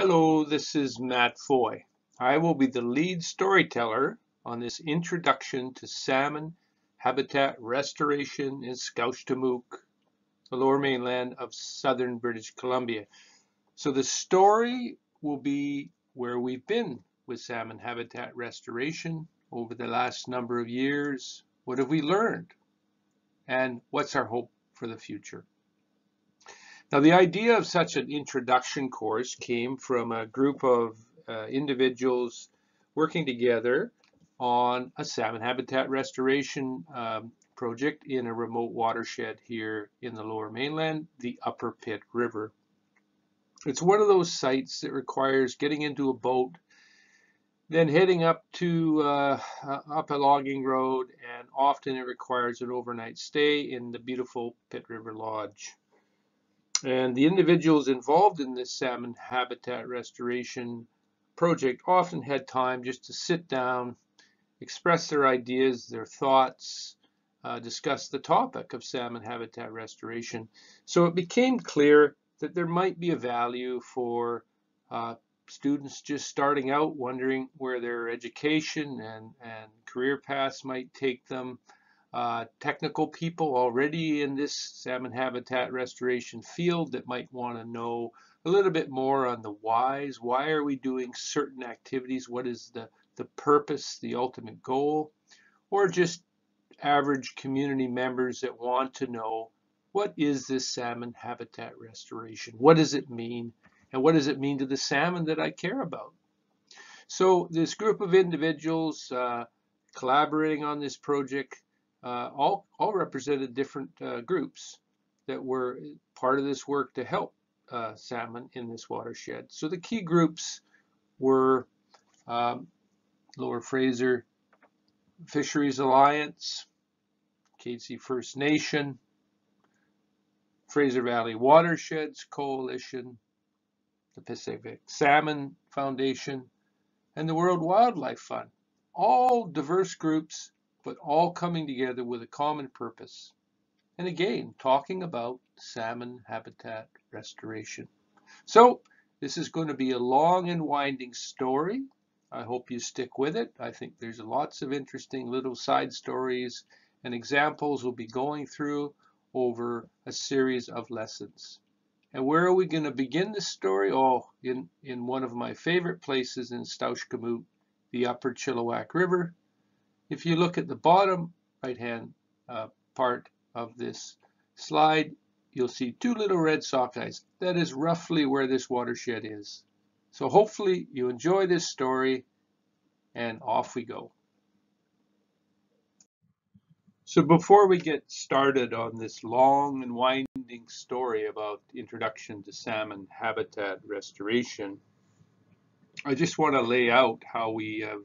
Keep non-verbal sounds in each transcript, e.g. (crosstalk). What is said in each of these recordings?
Hello, this is Matt Foy. I will be the lead storyteller on this introduction to salmon habitat restoration in Skaushtamuk, the lower mainland of southern British Columbia. So the story will be where we've been with salmon habitat restoration over the last number of years. What have we learned? And what's our hope for the future? Now, the idea of such an introduction course came from a group of uh, individuals working together on a salmon habitat restoration um, project in a remote watershed here in the lower mainland, the Upper Pitt River. It's one of those sites that requires getting into a boat, then heading up to uh, up a logging road, and often it requires an overnight stay in the beautiful Pitt River Lodge. And the individuals involved in this salmon habitat restoration project often had time just to sit down, express their ideas, their thoughts, uh, discuss the topic of salmon habitat restoration. So it became clear that there might be a value for uh, students just starting out wondering where their education and, and career paths might take them uh, technical people already in this salmon habitat restoration field that might want to know a little bit more on the whys. Why are we doing certain activities? What is the, the purpose, the ultimate goal? Or just average community members that want to know what is this salmon habitat restoration? What does it mean? And what does it mean to the salmon that I care about? So this group of individuals uh, collaborating on this project uh, all, all represented different uh, groups that were part of this work to help uh, salmon in this watershed. So the key groups were um, Lower Fraser Fisheries Alliance, Katzie First Nation, Fraser Valley Watersheds Coalition, the Pacific Salmon Foundation, and the World Wildlife Fund. All diverse groups but all coming together with a common purpose. And again, talking about salmon habitat restoration. So this is going to be a long and winding story. I hope you stick with it. I think there's lots of interesting little side stories and examples we'll be going through over a series of lessons. And where are we going to begin this story? Oh, in, in one of my favorite places in Staushkamut, the Upper Chilliwack River, if you look at the bottom right-hand uh, part of this slide, you'll see two little red sockeyes. That is roughly where this watershed is. So hopefully you enjoy this story and off we go. So before we get started on this long and winding story about introduction to salmon habitat restoration, I just want to lay out how we have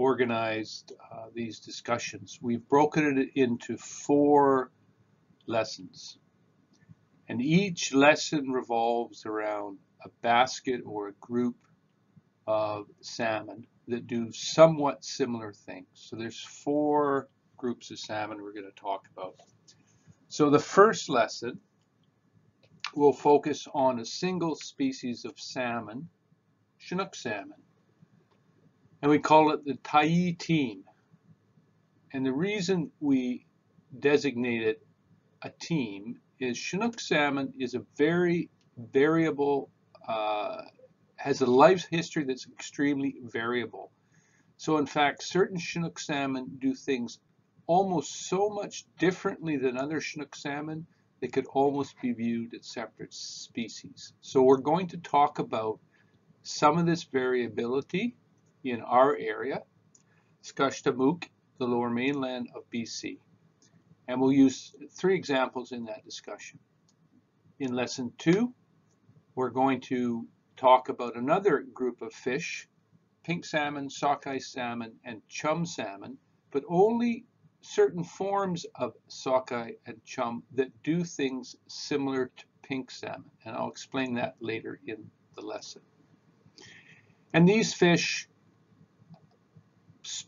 organized uh, these discussions. We've broken it into four lessons. And each lesson revolves around a basket or a group of salmon that do somewhat similar things. So there's four groups of salmon we're going to talk about. So the first lesson will focus on a single species of salmon, Chinook salmon and we call it the team. And the reason we designate it a team is Chinook salmon is a very variable, uh, has a life history that's extremely variable. So in fact, certain Chinook salmon do things almost so much differently than other Chinook salmon, they could almost be viewed as separate species. So we're going to talk about some of this variability in our area, Skaushtamuk, the lower mainland of BC. And we'll use three examples in that discussion. In lesson two, we're going to talk about another group of fish, pink salmon, sockeye salmon, and chum salmon, but only certain forms of sockeye and chum that do things similar to pink salmon. And I'll explain that later in the lesson. And these fish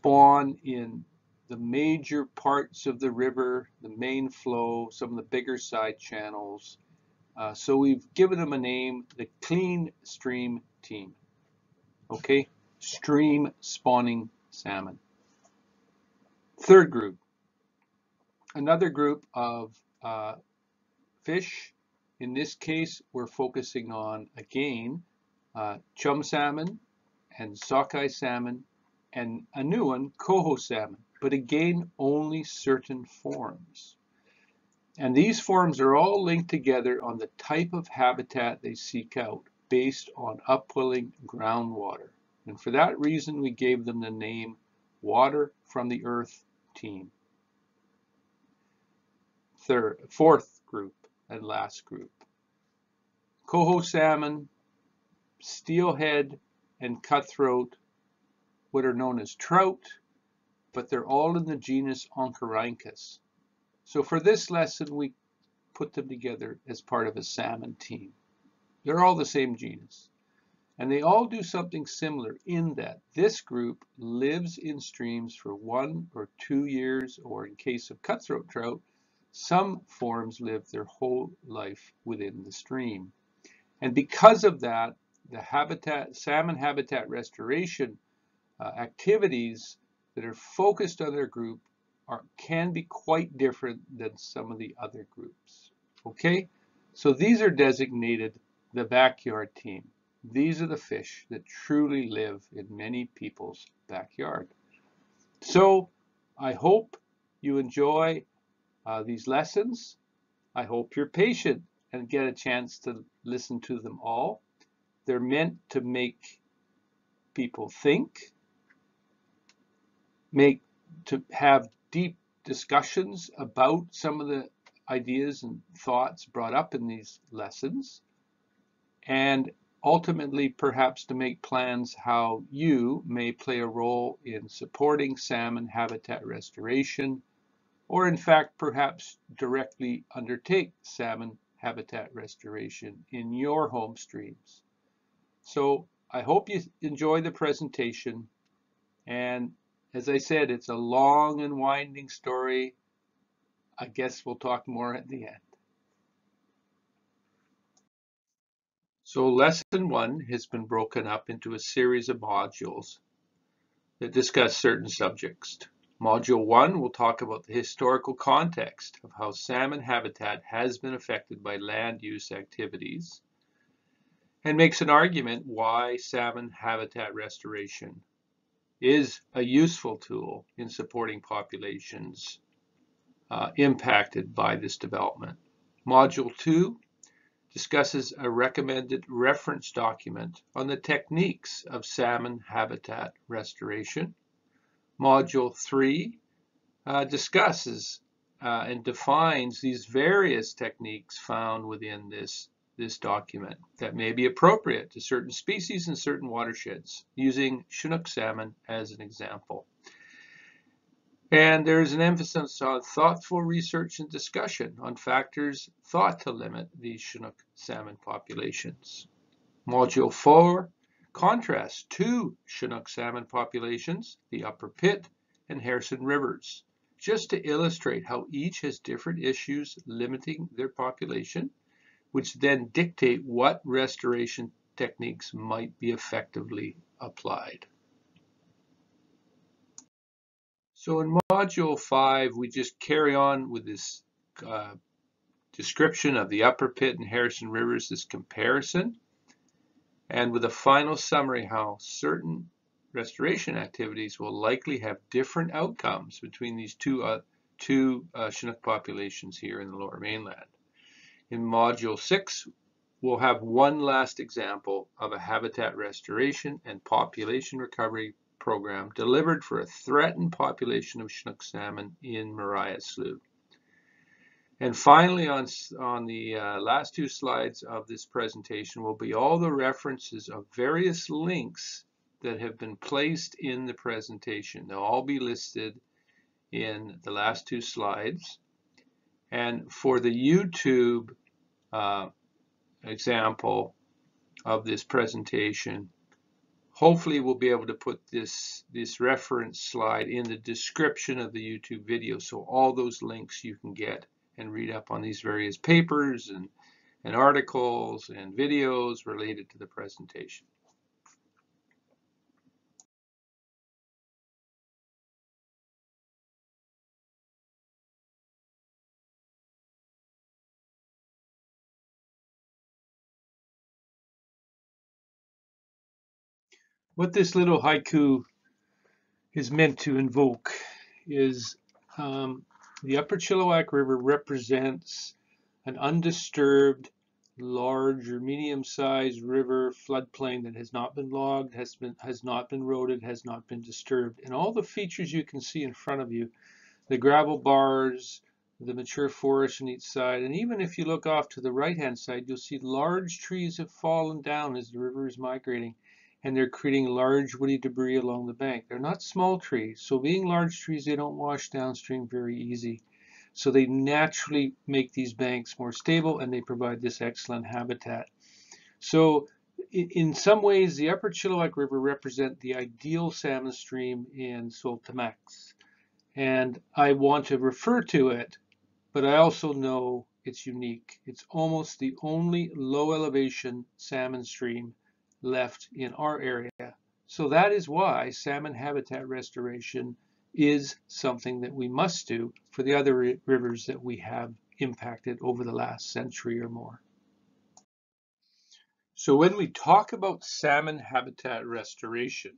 spawn in the major parts of the river, the main flow, some of the bigger side channels. Uh, so we've given them a name, the clean stream team. Okay, stream spawning salmon. Third group, another group of uh, fish. In this case, we're focusing on, again, uh, chum salmon and sockeye salmon and a new one, coho salmon, but again, only certain forms. And these forms are all linked together on the type of habitat they seek out based on upwelling groundwater. And for that reason, we gave them the name Water from the Earth team. Third, fourth group and last group. Coho salmon, steelhead, and cutthroat, what are known as trout, but they're all in the genus Oncorhynchus. So for this lesson, we put them together as part of a salmon team. They're all the same genus. And they all do something similar in that this group lives in streams for one or two years, or in case of cutthroat trout, some forms live their whole life within the stream. And because of that, the habitat, salmon habitat restoration uh, activities that are focused on their group are, can be quite different than some of the other groups. Okay, so these are designated the backyard team. These are the fish that truly live in many people's backyard. So I hope you enjoy uh, these lessons. I hope you're patient and get a chance to listen to them all. They're meant to make people think, make to have deep discussions about some of the ideas and thoughts brought up in these lessons, and ultimately perhaps to make plans how you may play a role in supporting salmon habitat restoration, or in fact perhaps directly undertake salmon habitat restoration in your home streams. So I hope you enjoy the presentation and as I said, it's a long and winding story. I guess we'll talk more at the end. So lesson one has been broken up into a series of modules that discuss certain subjects. Module one will talk about the historical context of how salmon habitat has been affected by land use activities and makes an argument why salmon habitat restoration is a useful tool in supporting populations uh, impacted by this development. Module two discusses a recommended reference document on the techniques of salmon habitat restoration. Module 3 uh, discusses uh, and defines these various techniques found within this, this document that may be appropriate to certain species in certain watersheds, using Chinook salmon as an example. And there is an emphasis on thoughtful research and discussion on factors thought to limit these Chinook salmon populations. Module 4 contrasts two Chinook salmon populations, the Upper Pitt and Harrison Rivers, just to illustrate how each has different issues limiting their population, which then dictate what restoration techniques might be effectively applied. So in module five, we just carry on with this uh, description of the Upper Pitt and Harrison Rivers, this comparison, and with a final summary how certain restoration activities will likely have different outcomes between these two, uh, two uh, Chinook populations here in the lower mainland. In module six, we'll have one last example of a habitat restoration and population recovery program delivered for a threatened population of Chinook salmon in Maria Slough. And finally, on, on the uh, last two slides of this presentation will be all the references of various links that have been placed in the presentation. They'll all be listed in the last two slides. And for the YouTube uh, example of this presentation, Hopefully we'll be able to put this, this reference slide in the description of the YouTube video so all those links you can get and read up on these various papers and, and articles and videos related to the presentation. What this little haiku is meant to invoke is um, the Upper Chilliwack River represents an undisturbed, large or medium-sized river floodplain that has not been logged, has been has not been eroded, has not been disturbed. And all the features you can see in front of you, the gravel bars, the mature forest on each side, and even if you look off to the right-hand side, you'll see large trees have fallen down as the river is migrating and they're creating large woody debris along the bank. They're not small trees, so being large trees, they don't wash downstream very easy. So they naturally make these banks more stable and they provide this excellent habitat. So in some ways, the upper Chilliwack River represent the ideal salmon stream in Sault And I want to refer to it, but I also know it's unique. It's almost the only low elevation salmon stream left in our area. So that is why salmon habitat restoration is something that we must do for the other rivers that we have impacted over the last century or more. So when we talk about salmon habitat restoration,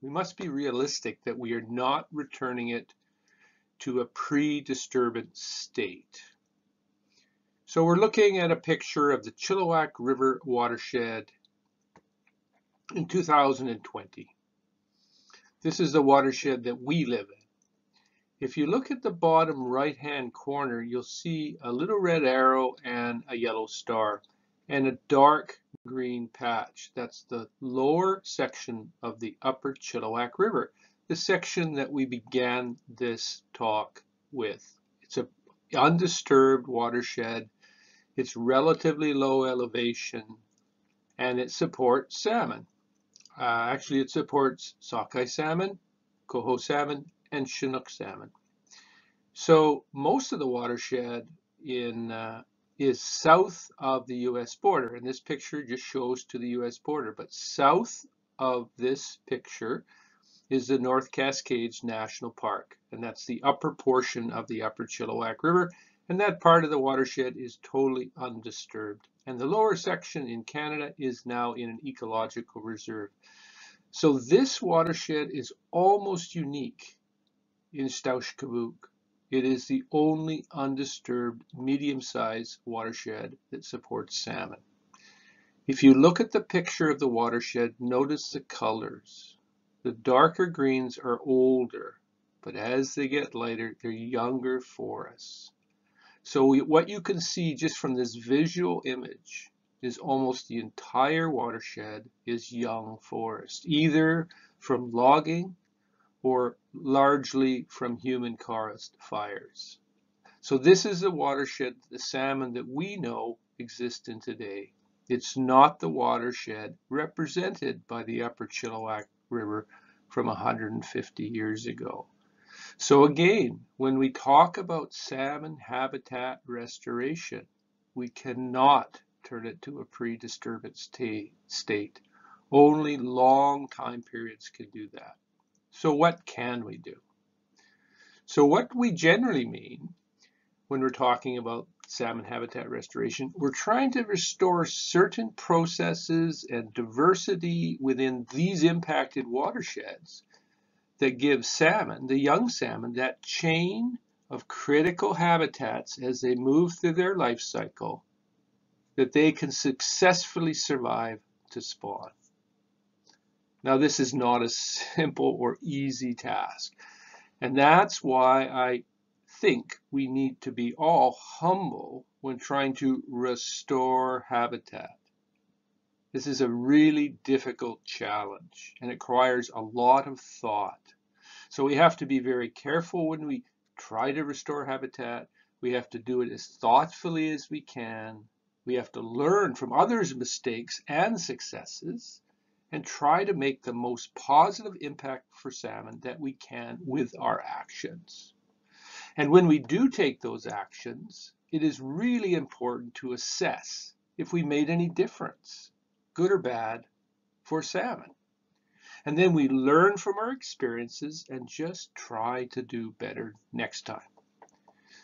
we must be realistic that we are not returning it to a pre-disturbance state. So we're looking at a picture of the Chilliwack River watershed in 2020. This is the watershed that we live in. If you look at the bottom right hand corner, you'll see a little red arrow and a yellow star and a dark green patch. That's the lower section of the upper Chilliwack River, the section that we began this talk with. It's an undisturbed watershed. It's relatively low elevation and it supports salmon. Uh, actually, it supports sockeye salmon, coho salmon, and chinook salmon. So most of the watershed in uh, is south of the U.S. border, and this picture just shows to the U.S. border. But south of this picture is the North Cascades National Park, and that's the upper portion of the Upper Chilliwack River, and that part of the watershed is totally undisturbed. And the lower section in Canada is now in an ecological reserve. So this watershed is almost unique in Stauchkavuk. It is the only undisturbed medium-sized watershed that supports salmon. If you look at the picture of the watershed, notice the colors. The darker greens are older, but as they get lighter, they're younger forests. So what you can see just from this visual image is almost the entire watershed is young forest, either from logging or largely from human caused fires. So this is the watershed, the salmon that we know exist in today. It's not the watershed represented by the upper Chilliwack River from 150 years ago. So again, when we talk about salmon habitat restoration, we cannot turn it to a pre-disturbance state. Only long time periods can do that. So what can we do? So what we generally mean when we're talking about salmon habitat restoration, we're trying to restore certain processes and diversity within these impacted watersheds that gives salmon, the young salmon, that chain of critical habitats as they move through their life cycle that they can successfully survive to spawn. Now this is not a (laughs) simple or easy task. And that's why I think we need to be all humble when trying to restore habitat. This is a really difficult challenge and it requires a lot of thought. So we have to be very careful when we try to restore habitat. We have to do it as thoughtfully as we can. We have to learn from others' mistakes and successes and try to make the most positive impact for salmon that we can with our actions. And when we do take those actions, it is really important to assess if we made any difference good or bad, for salmon. And then we learn from our experiences and just try to do better next time.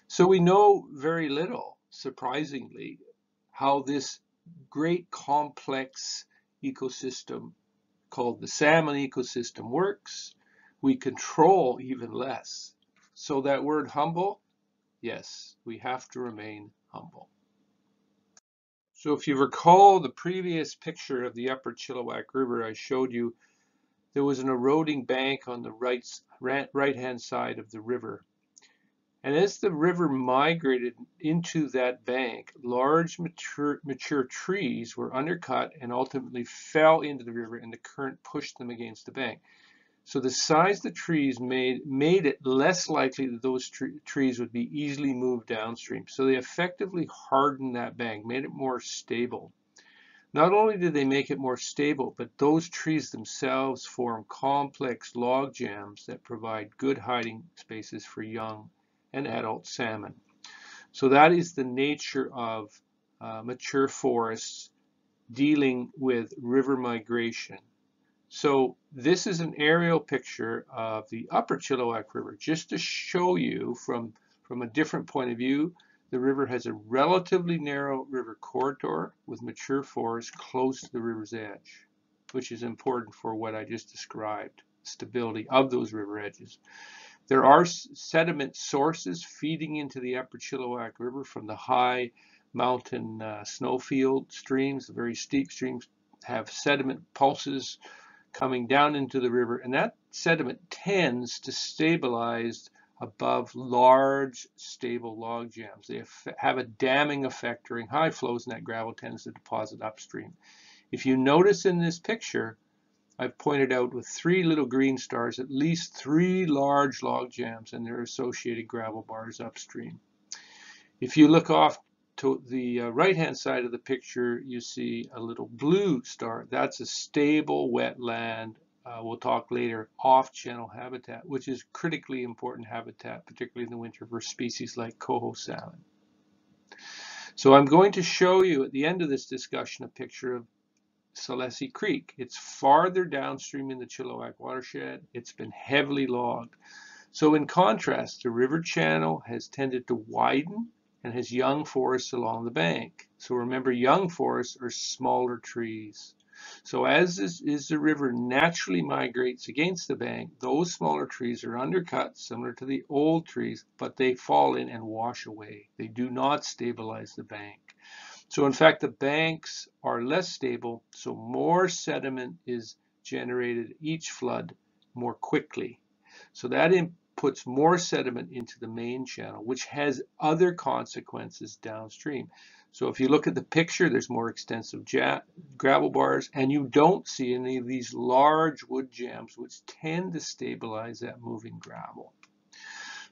So we know very little, surprisingly, how this great complex ecosystem called the salmon ecosystem works, we control even less. So that word humble, yes, we have to remain humble. So if you recall the previous picture of the upper Chilliwack River, I showed you there was an eroding bank on the right, right hand side of the river. And as the river migrated into that bank, large mature, mature trees were undercut and ultimately fell into the river and the current pushed them against the bank. So the size of the trees made, made it less likely that those tre trees would be easily moved downstream. So they effectively hardened that bank, made it more stable. Not only did they make it more stable, but those trees themselves form complex log jams that provide good hiding spaces for young and adult salmon. So that is the nature of uh, mature forests dealing with river migration. So this is an aerial picture of the upper Chilliwack River, just to show you from, from a different point of view. The river has a relatively narrow river corridor with mature forest close to the river's edge, which is important for what I just described, stability of those river edges. There are sediment sources feeding into the upper Chilliwack River from the high mountain uh, snowfield streams. The very steep streams have sediment pulses coming down into the river, and that sediment tends to stabilize above large stable log jams. They have a damming effect during high flows, and that gravel tends to deposit upstream. If you notice in this picture, I've pointed out with three little green stars, at least three large log jams and their associated gravel bars upstream. If you look off to the uh, right-hand side of the picture, you see a little blue star. That's a stable wetland, uh, we'll talk later, off-channel habitat, which is critically important habitat, particularly in the winter for species like coho salmon. So I'm going to show you at the end of this discussion a picture of Slesse Creek. It's farther downstream in the Chilliwack watershed. It's been heavily logged. So in contrast, the river channel has tended to widen and has young forests along the bank. So remember, young forests are smaller trees. So as is, is the river naturally migrates against the bank, those smaller trees are undercut, similar to the old trees, but they fall in and wash away. They do not stabilize the bank. So in fact, the banks are less stable, so more sediment is generated each flood more quickly. So that puts more sediment into the main channel, which has other consequences downstream. So if you look at the picture, there's more extensive gravel bars, and you don't see any of these large wood jams, which tend to stabilize that moving gravel.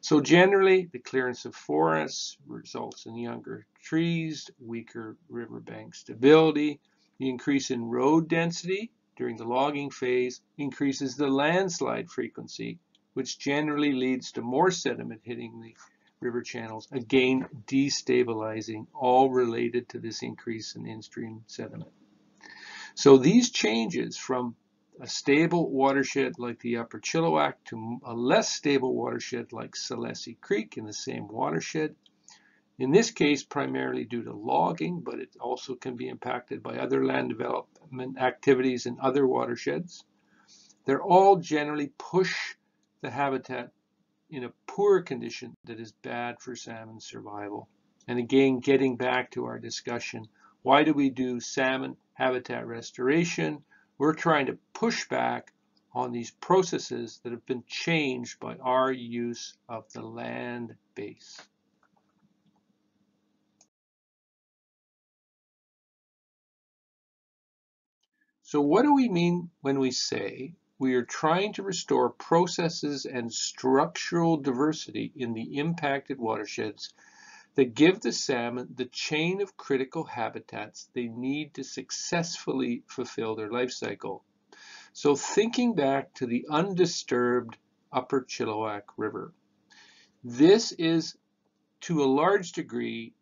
So generally, the clearance of forests results in younger trees, weaker riverbank stability. The increase in road density during the logging phase increases the landslide frequency which generally leads to more sediment hitting the river channels, again destabilizing, all related to this increase in in-stream sediment. So these changes from a stable watershed like the Upper Chilliwack to a less stable watershed like Slesse Creek in the same watershed, in this case primarily due to logging, but it also can be impacted by other land development activities in other watersheds. They're all generally push the habitat in a poor condition that is bad for salmon survival. And again, getting back to our discussion, why do we do salmon habitat restoration? We're trying to push back on these processes that have been changed by our use of the land base. So what do we mean when we say we are trying to restore processes and structural diversity in the impacted watersheds that give the salmon the chain of critical habitats they need to successfully fulfill their life cycle. So thinking back to the undisturbed upper Chilliwack River, this is to a large degree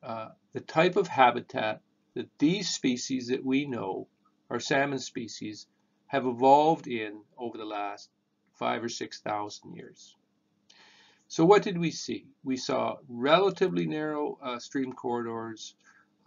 uh, the type of habitat that these species that we know are salmon species have evolved in over the last five or 6,000 years. So what did we see? We saw relatively narrow uh, stream corridors,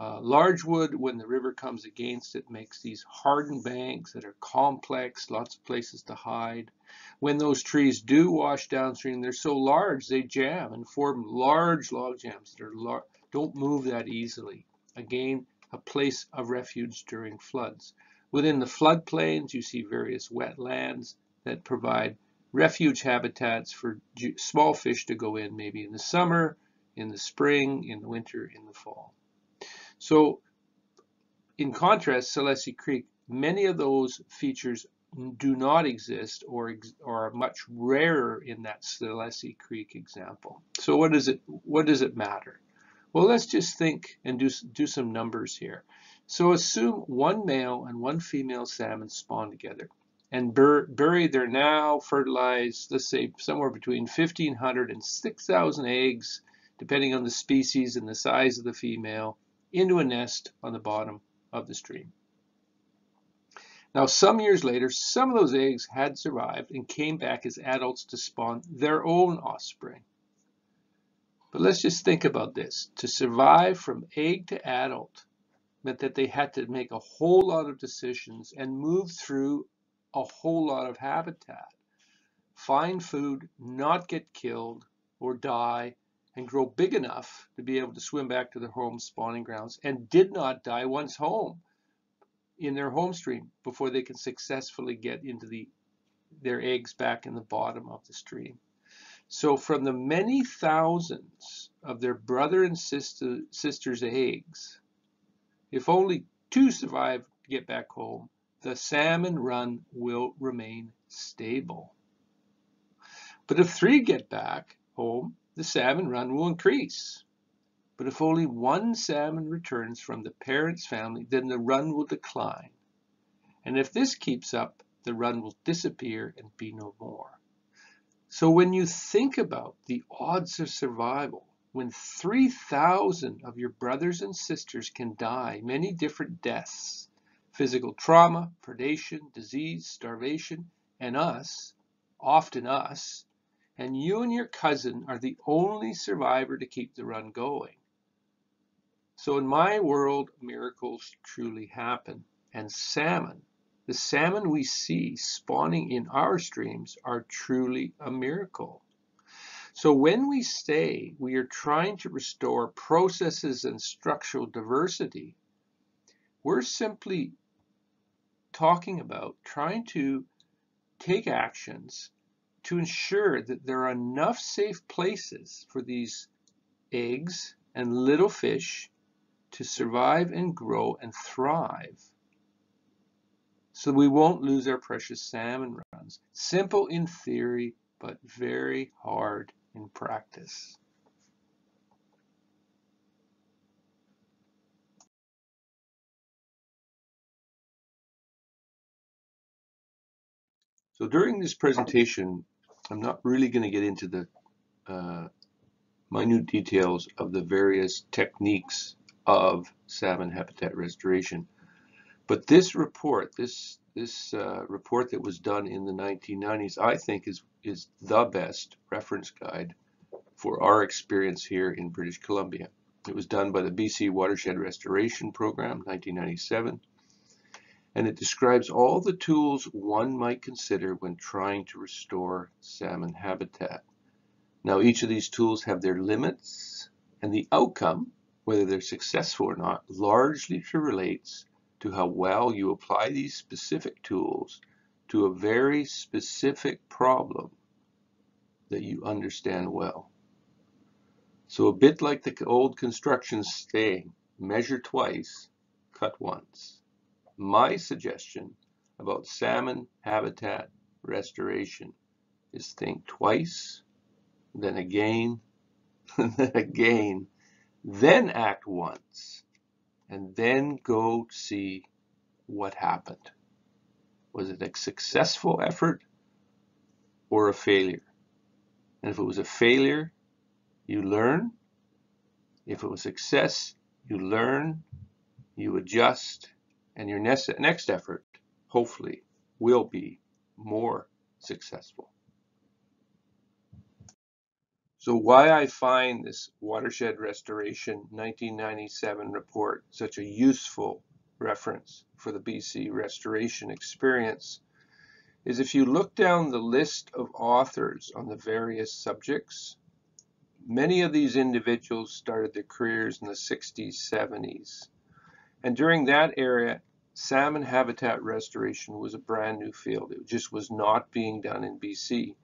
Uh, large wood, when the river comes against it, makes these hardened banks that are complex, lots of places to hide. When those trees do wash downstream, they're so large they jam and form large log jams that are don't move that easily. Again, a place of refuge during floods. Within the floodplains, you see various wetlands that provide refuge habitats for small fish to go in maybe in the summer, in the spring, in the winter, in the fall. So in contrast, Slesse Creek, many of those features do not exist or, or are much rarer in that Slesse Creek example. So what does it, what does it matter? Well, let's just think and do, do some numbers here. So assume one male and one female salmon spawn together and bur bury their now fertilized, let's say somewhere between 1,500 and 6,000 eggs, depending on the species and the size of the female, into a nest on the bottom of the stream. Now, some years later, some of those eggs had survived and came back as adults to spawn their own offspring. But let's just think about this. To survive from egg to adult meant that they had to make a whole lot of decisions and move through a whole lot of habitat. Find food, not get killed or die, and grow big enough to be able to swim back to their home spawning grounds and did not die once home in their home stream before they can successfully get into the their eggs back in the bottom of the stream. So from the many thousands of their brother and sister, sister's eggs, if only two survive to get back home, the salmon run will remain stable. But if three get back home, the salmon run will increase. But if only one salmon returns from the parent's family, then the run will decline. And if this keeps up, the run will disappear and be no more. So when you think about the odds of survival, when 3,000 of your brothers and sisters can die many different deaths, physical trauma, predation, disease, starvation, and us, often us, and you and your cousin are the only survivor to keep the run going. So in my world, miracles truly happen, and salmon the salmon we see spawning in our streams are truly a miracle. So when we say we are trying to restore processes and structural diversity, we're simply talking about trying to take actions to ensure that there are enough safe places for these eggs and little fish to survive and grow and thrive so we won't lose our precious salmon runs. Simple in theory, but very hard in practice. So during this presentation, I'm not really going to get into the uh, minute details of the various techniques of salmon habitat restoration. But this report, this this uh, report that was done in the 1990s, I think is is the best reference guide for our experience here in British Columbia. It was done by the BC Watershed Restoration Program, 1997, and it describes all the tools one might consider when trying to restore salmon habitat. Now, each of these tools have their limits, and the outcome, whether they're successful or not, largely relates to how well you apply these specific tools to a very specific problem that you understand well. So a bit like the old construction saying, measure twice, cut once. My suggestion about salmon habitat restoration is think twice, then again, (laughs) then again, then act once and then go see what happened. Was it a successful effort or a failure? And if it was a failure, you learn. If it was success, you learn, you adjust, and your next, next effort, hopefully, will be more successful. So why I find this Watershed Restoration 1997 report such a useful reference for the BC restoration experience is if you look down the list of authors on the various subjects, many of these individuals started their careers in the 60s, 70s. And during that era, salmon habitat restoration was a brand new field. It just was not being done in BC.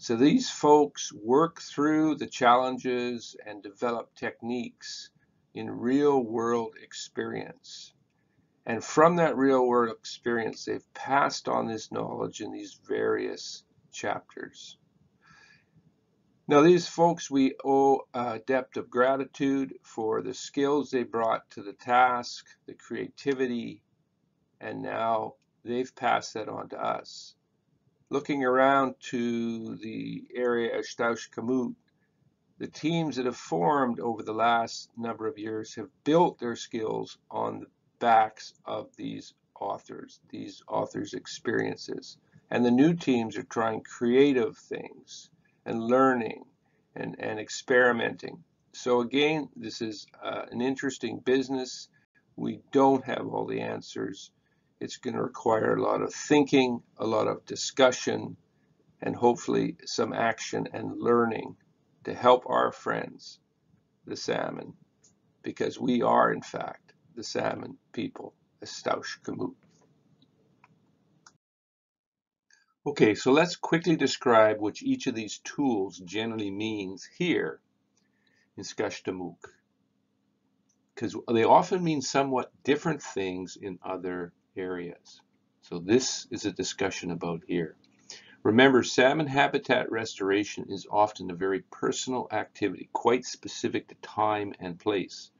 So these folks work through the challenges and develop techniques in real world experience. And from that real world experience, they've passed on this knowledge in these various chapters. Now, these folks, we owe a debt of gratitude for the skills they brought to the task, the creativity, and now they've passed that on to us looking around to the area of Stausch-Kamut, the teams that have formed over the last number of years have built their skills on the backs of these authors, these authors' experiences. And the new teams are trying creative things and learning and, and experimenting. So again, this is uh, an interesting business. We don't have all the answers. It's going to require a lot of thinking, a lot of discussion, and hopefully some action and learning to help our friends, the salmon, because we are, in fact, the salmon people, the Stausch-Kamut. Okay, so let's quickly describe what each of these tools generally means here in Skashtamuk, because they often mean somewhat different things in other areas. So this is a discussion about here. Remember, salmon habitat restoration is often a very personal activity, quite specific to time and place,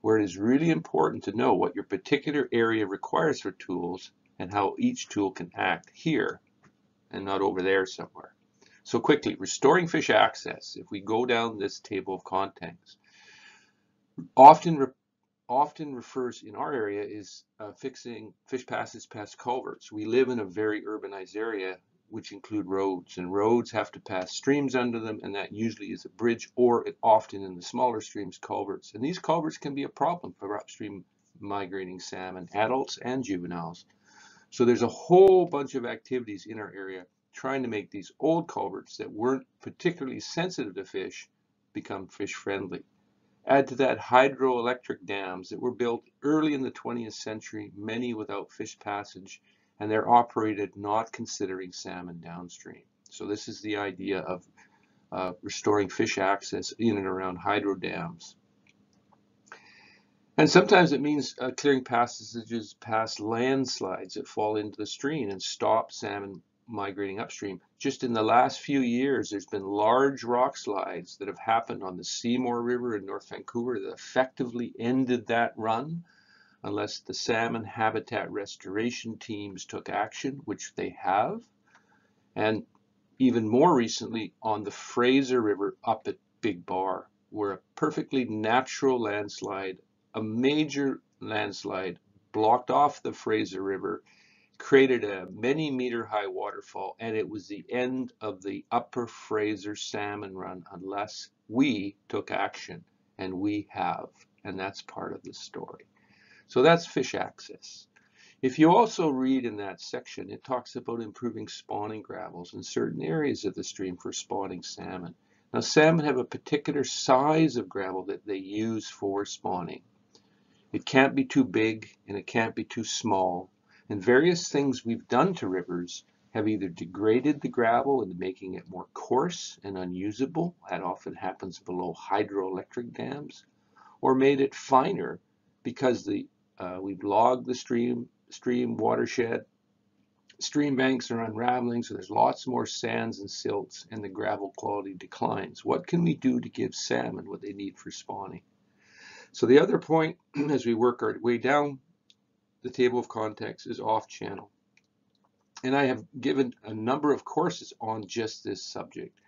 where it is really important to know what your particular area requires for tools and how each tool can act here and not over there somewhere. So quickly, restoring fish access, if we go down this table of contents, often often refers in our area is uh, fixing fish passes past culverts. We live in a very urbanized area which include roads and roads have to pass streams under them and that usually is a bridge or it, often in the smaller streams culverts. And these culverts can be a problem for upstream migrating salmon adults and juveniles. So there's a whole bunch of activities in our area trying to make these old culverts that weren't particularly sensitive to fish become fish friendly Add to that hydroelectric dams that were built early in the 20th century, many without fish passage, and they're operated not considering salmon downstream. So this is the idea of uh, restoring fish access in and around hydro dams. And sometimes it means uh, clearing passages past landslides that fall into the stream and stop salmon migrating upstream. Just in the last few years, there's been large rock slides that have happened on the Seymour River in North Vancouver that effectively ended that run unless the salmon habitat restoration teams took action, which they have. And even more recently on the Fraser River up at Big Bar, where a perfectly natural landslide, a major landslide, blocked off the Fraser River created a many meter high waterfall and it was the end of the upper Fraser salmon run unless we took action and we have and that's part of the story. So that's fish access. If you also read in that section, it talks about improving spawning gravels in certain areas of the stream for spawning salmon. Now salmon have a particular size of gravel that they use for spawning. It can't be too big and it can't be too small and various things we've done to rivers have either degraded the gravel and making it more coarse and unusable, that often happens below hydroelectric dams, or made it finer because the uh, we've logged the stream, stream watershed, stream banks are unraveling, so there's lots more sands and silts, and the gravel quality declines. What can we do to give salmon what they need for spawning? So the other point, (clears throat) as we work our way down the table of contents is off channel. And I have given a number of courses on just this subject.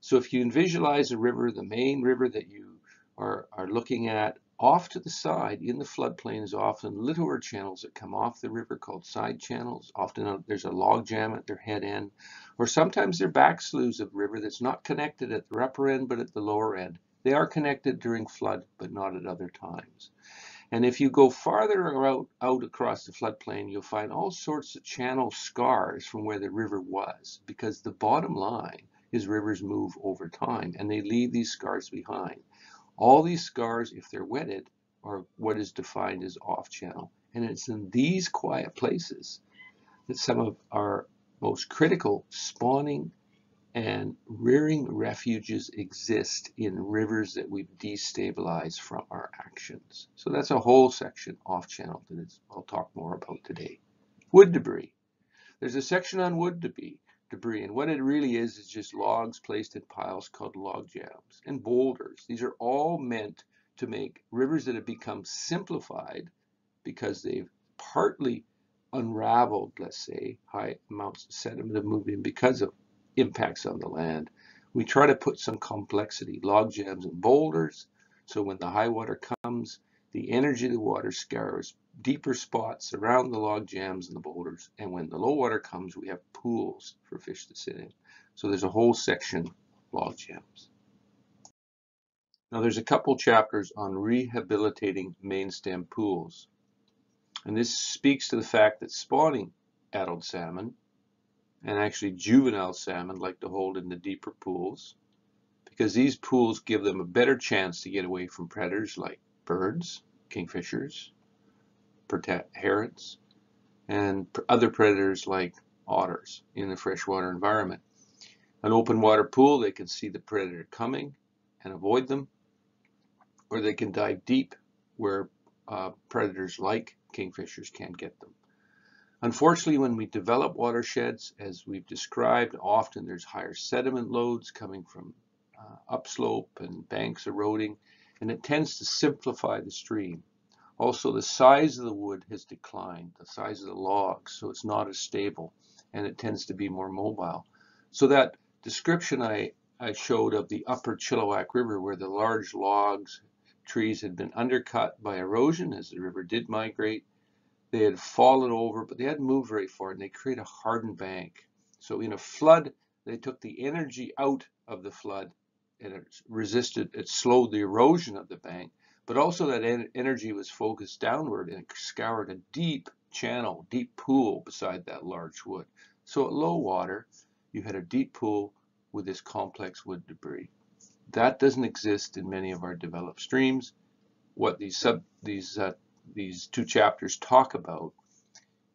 So if you visualize a river, the main river that you are, are looking at off to the side in the floodplain is often littler channels that come off the river called side channels. Often there's a log jam at their head end, or sometimes they're back sloughs of river that's not connected at the upper end but at the lower end. They are connected during flood, but not at other times. And if you go farther out, out across the floodplain, you'll find all sorts of channel scars from where the river was, because the bottom line is rivers move over time and they leave these scars behind. All these scars, if they're wetted, are what is defined as off-channel. And it's in these quiet places that some of our most critical spawning and rearing refuges exist in rivers that we've destabilized from our actions. So that's a whole section off-channel that I'll talk more about today. Wood debris. There's a section on wood debris debris. And what it really is, is just logs placed in piles called log jams and boulders. These are all meant to make rivers that have become simplified because they've partly unraveled, let's say, high amounts of sediment have moved in because of impacts on the land. We try to put some complexity, log jams and boulders, so when the high water comes, the energy of the water scours deeper spots around the log jams and the boulders. And when the low water comes, we have pools for fish to sit in. So there's a whole section log jams. Now there's a couple chapters on rehabilitating main stem pools. And this speaks to the fact that spawning adult salmon and actually juvenile salmon like to hold in the deeper pools because these pools give them a better chance to get away from predators like birds, kingfishers, herons, and other predators like otters in the freshwater environment. An open water pool, they can see the predator coming and avoid them, or they can dive deep where uh, predators like kingfishers can't get them. Unfortunately, when we develop watersheds, as we've described, often there's higher sediment loads coming from uh, upslope and banks eroding, and it tends to simplify the stream. Also, the size of the wood has declined, the size of the logs, so it's not as stable, and it tends to be more mobile. So that description I, I showed of the upper Chilliwack River where the large logs, trees had been undercut by erosion as the river did migrate, they had fallen over, but they hadn't moved very far, and they create a hardened bank. So in a flood, they took the energy out of the flood and it resisted, it slowed the erosion of the bank, but also that en energy was focused downward and it scoured a deep channel, deep pool beside that large wood. So at low water, you had a deep pool with this complex wood debris. That doesn't exist in many of our developed streams. What these sub these uh, these two chapters talk about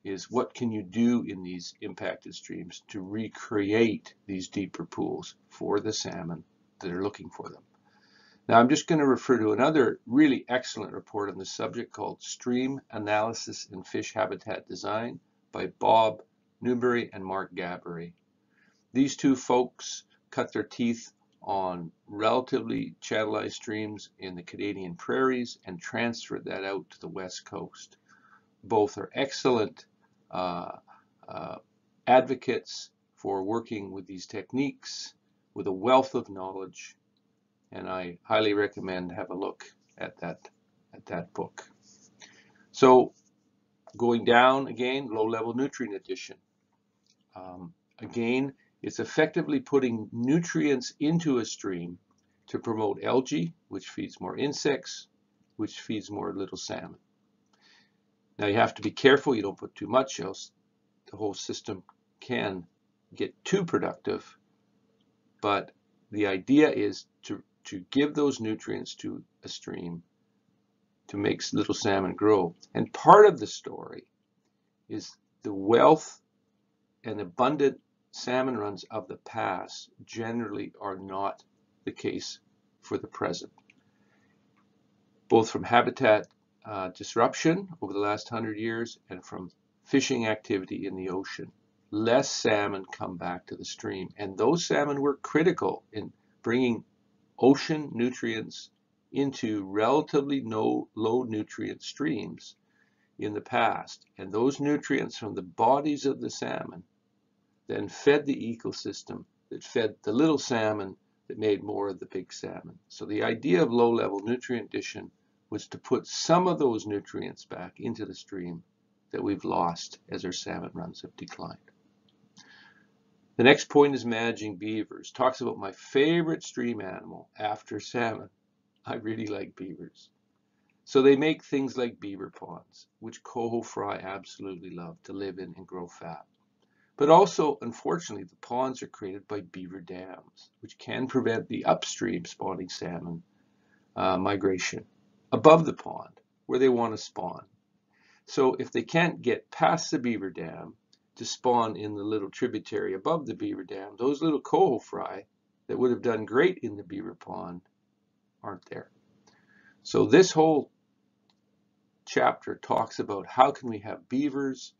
is what can you do in these impacted streams to recreate these deeper pools for the salmon that are looking for them. Now I'm just going to refer to another really excellent report on the subject called Stream Analysis and Fish Habitat Design by Bob Newbury and Marc Gaboury. These two folks cut their teeth on relatively channelized streams in the Canadian prairies and transferred that out to the west coast. Both are excellent uh, uh, advocates for working with these techniques with a wealth of knowledge, and I highly recommend have a look at that at that book. So going down again, low-level nutrient addition. Um, again, it's effectively putting nutrients into a stream to promote algae, which feeds more insects, which feeds more little salmon. Now you have to be careful, you don't put too much, else the whole system can get too productive but the idea is to, to give those nutrients to a stream to make little salmon grow. And part of the story is the wealth and abundant salmon runs of the past generally are not the case for the present. Both from habitat uh, disruption over the last hundred years and from fishing activity in the ocean less salmon come back to the stream. And those salmon were critical in bringing ocean nutrients into relatively no, low nutrient streams in the past. And those nutrients from the bodies of the salmon then fed the ecosystem that fed the little salmon that made more of the big salmon. So the idea of low-level nutrient addition was to put some of those nutrients back into the stream that we've lost as our salmon runs have declined. The next point is managing beavers. Talks about my favorite stream animal after salmon. I really like beavers. So they make things like beaver ponds, which coho fry absolutely love to live in and grow fat. But also, unfortunately, the ponds are created by beaver dams, which can prevent the upstream spawning salmon uh, migration above the pond where they want to spawn. So if they can't get past the beaver dam to spawn in the little tributary above the beaver dam, those little coho fry that would have done great in the beaver pond aren't there. So this whole chapter talks about how can we have beavers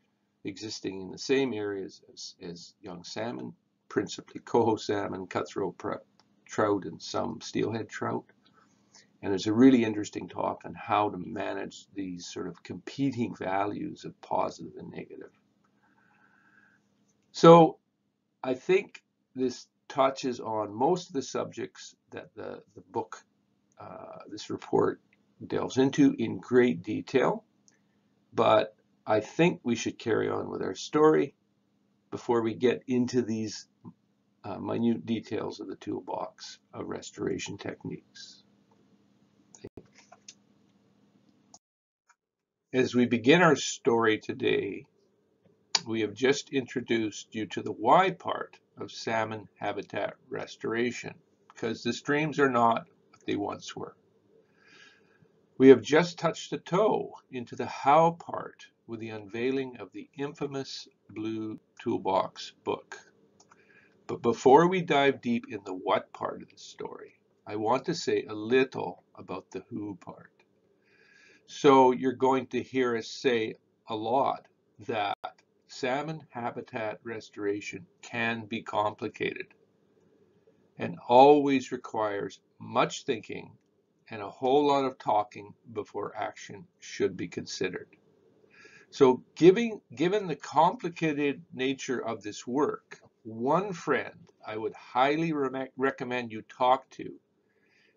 existing in the same areas as, as young salmon, principally coho salmon, cutthroat trout, and some steelhead trout. And there's a really interesting talk on how to manage these sort of competing values of positive and negative. So I think this touches on most of the subjects that the, the book, uh, this report delves into in great detail. But I think we should carry on with our story before we get into these uh, minute details of the toolbox of restoration techniques. As we begin our story today, we have just introduced you to the why part of salmon habitat restoration, because the streams are not what they once were. We have just touched a toe into the how part with the unveiling of the infamous Blue Toolbox book. But before we dive deep in the what part of the story, I want to say a little about the who part. So you're going to hear us say a lot that salmon habitat restoration can be complicated and always requires much thinking and a whole lot of talking before action should be considered. So giving, given the complicated nature of this work, one friend I would highly re recommend you talk to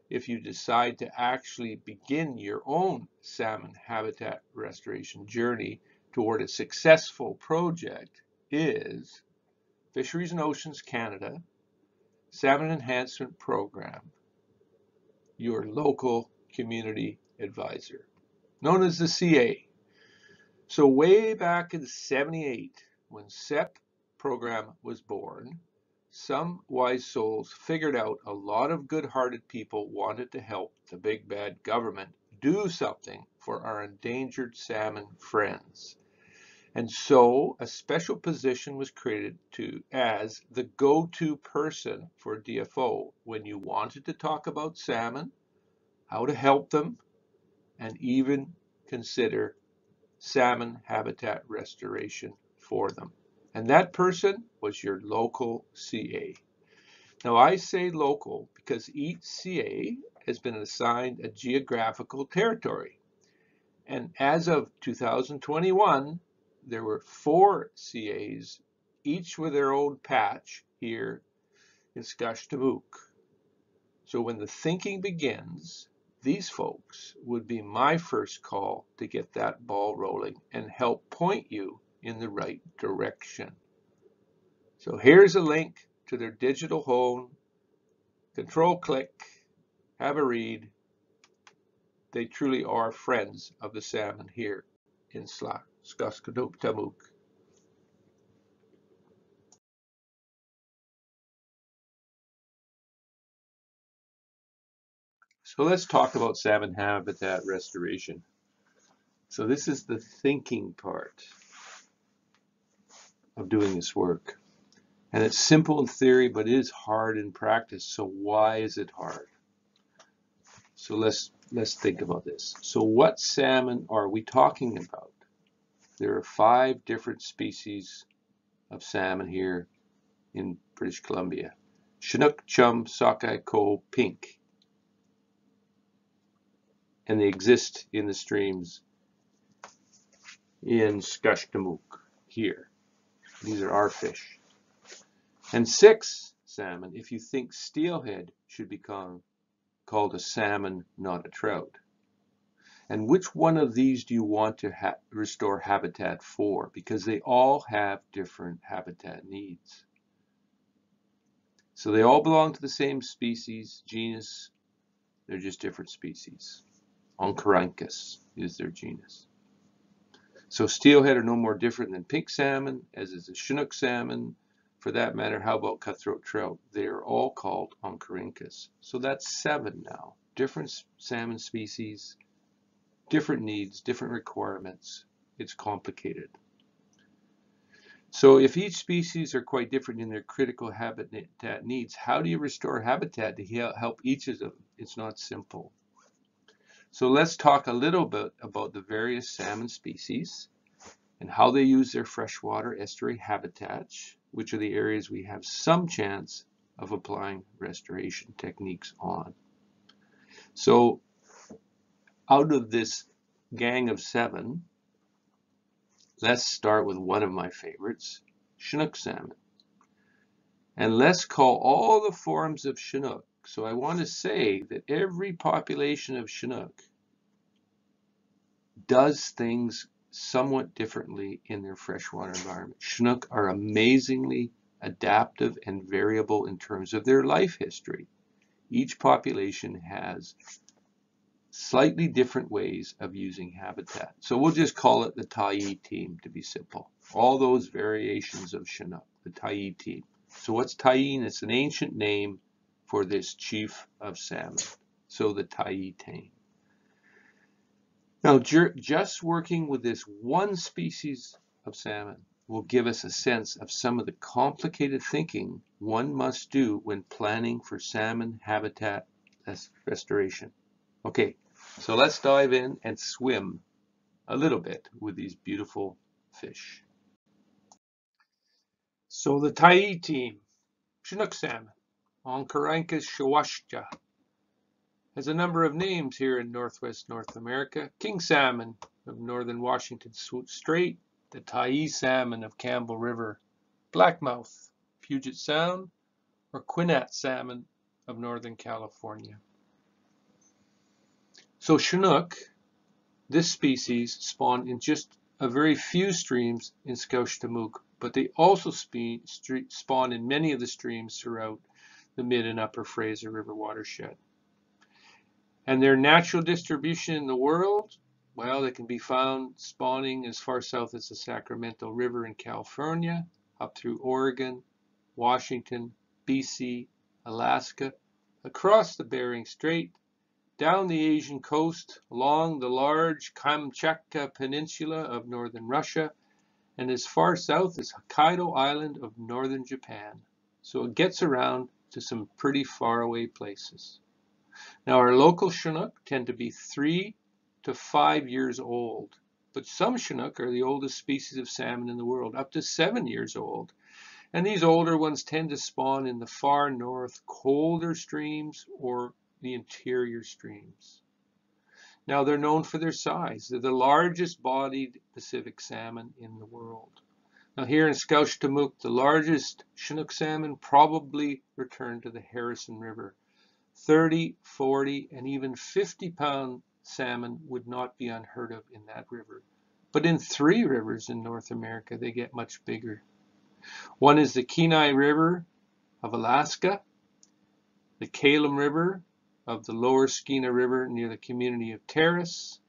if you decide to actually begin your own salmon habitat restoration journey toward a successful project is Fisheries and Oceans Canada Salmon Enhancement Program, your local community advisor, known as the CA. So way back in 78, when SEP program was born, some wise souls figured out a lot of good-hearted people wanted to help the big bad government do something for our endangered salmon friends. And so a special position was created to as the go-to person for DFO when you wanted to talk about salmon, how to help them, and even consider salmon habitat restoration for them. And that person was your local CA. Now I say local because each CA has been assigned a geographical territory. And as of 2021, there were four CAs, each with their own patch here in Skashtamuk. So when the thinking begins, these folks would be my first call to get that ball rolling and help point you in the right direction. So here's a link to their digital home. Control click, have a read. They truly are friends of the salmon here in Skaskaduk So let's talk about salmon habitat restoration. So this is the thinking part of doing this work. And it's simple in theory, but it is hard in practice. So why is it hard? So let's let's think about this. So what salmon are we talking about? There are five different species of salmon here in British Columbia. Chinook, chum, sockeye, coho, pink. And they exist in the streams in Skashtamuk here. These are our fish. And six, salmon, if you think steelhead should become called a salmon, not a trout. And which one of these do you want to ha restore habitat for? Because they all have different habitat needs. So they all belong to the same species, genus. They're just different species. Oncorhynchus is their genus. So steelhead are no more different than pink salmon, as is the Chinook salmon. For that matter, how about cutthroat trout? They are all called Oncorhynchus. So that's seven now. Different salmon species, different needs, different requirements. It's complicated. So if each species are quite different in their critical habitat needs, how do you restore habitat to help each of them? It's not simple. So let's talk a little bit about the various salmon species and how they use their freshwater estuary habitats, which are the areas we have some chance of applying restoration techniques on. So out of this gang of seven, let's start with one of my favorites, Chinook salmon. And let's call all the forms of Chinook. So I want to say that every population of Chinook does things somewhat differently in their freshwater environment. Chinook are amazingly adaptive and variable in terms of their life history. Each population has slightly different ways of using habitat. So we'll just call it the Tyee team to be simple. All those variations of Chinook, the Tyee team. So what's Tyee? It's an ancient name for this chief of salmon. So the team. Now, just working with this one species of salmon will give us a sense of some of the complicated thinking one must do when planning for salmon habitat restoration. Okay, so let's dive in and swim a little bit with these beautiful fish. So the team, Chinook salmon, Oncorhynchus tshawytscha, has a number of names here in northwest North America. King salmon of northern Washington Strait, the Tyee salmon of Campbell River, blackmouth, Puget Sound, or Quinnat salmon of northern California. So Chinook, this species, spawn in just a very few streams in Skaushtamuk, but they also spawn in many of the streams throughout the mid and upper Fraser River watershed. And their natural distribution in the world, well, they can be found spawning as far south as the Sacramento River in California, up through Oregon, Washington, BC, Alaska, across the Bering Strait, down the Asian coast, along the large Kamchatka Peninsula of northern Russia, and as far south as Hokkaido Island of northern Japan. So it gets around to some pretty faraway places. Now our local Chinook tend to be three to five years old, but some Chinook are the oldest species of salmon in the world, up to seven years old. And these older ones tend to spawn in the far north colder streams or the interior streams. Now they're known for their size. They're the largest bodied Pacific salmon in the world. Now here in Skaushtamuk, the largest Chinook salmon probably returned to the Harrison River. 30, 40, and even 50 pound salmon would not be unheard of in that river. But in three rivers in North America, they get much bigger. One is the Kenai River of Alaska, the Kalum River of the lower Skeena River near the community of Terrace,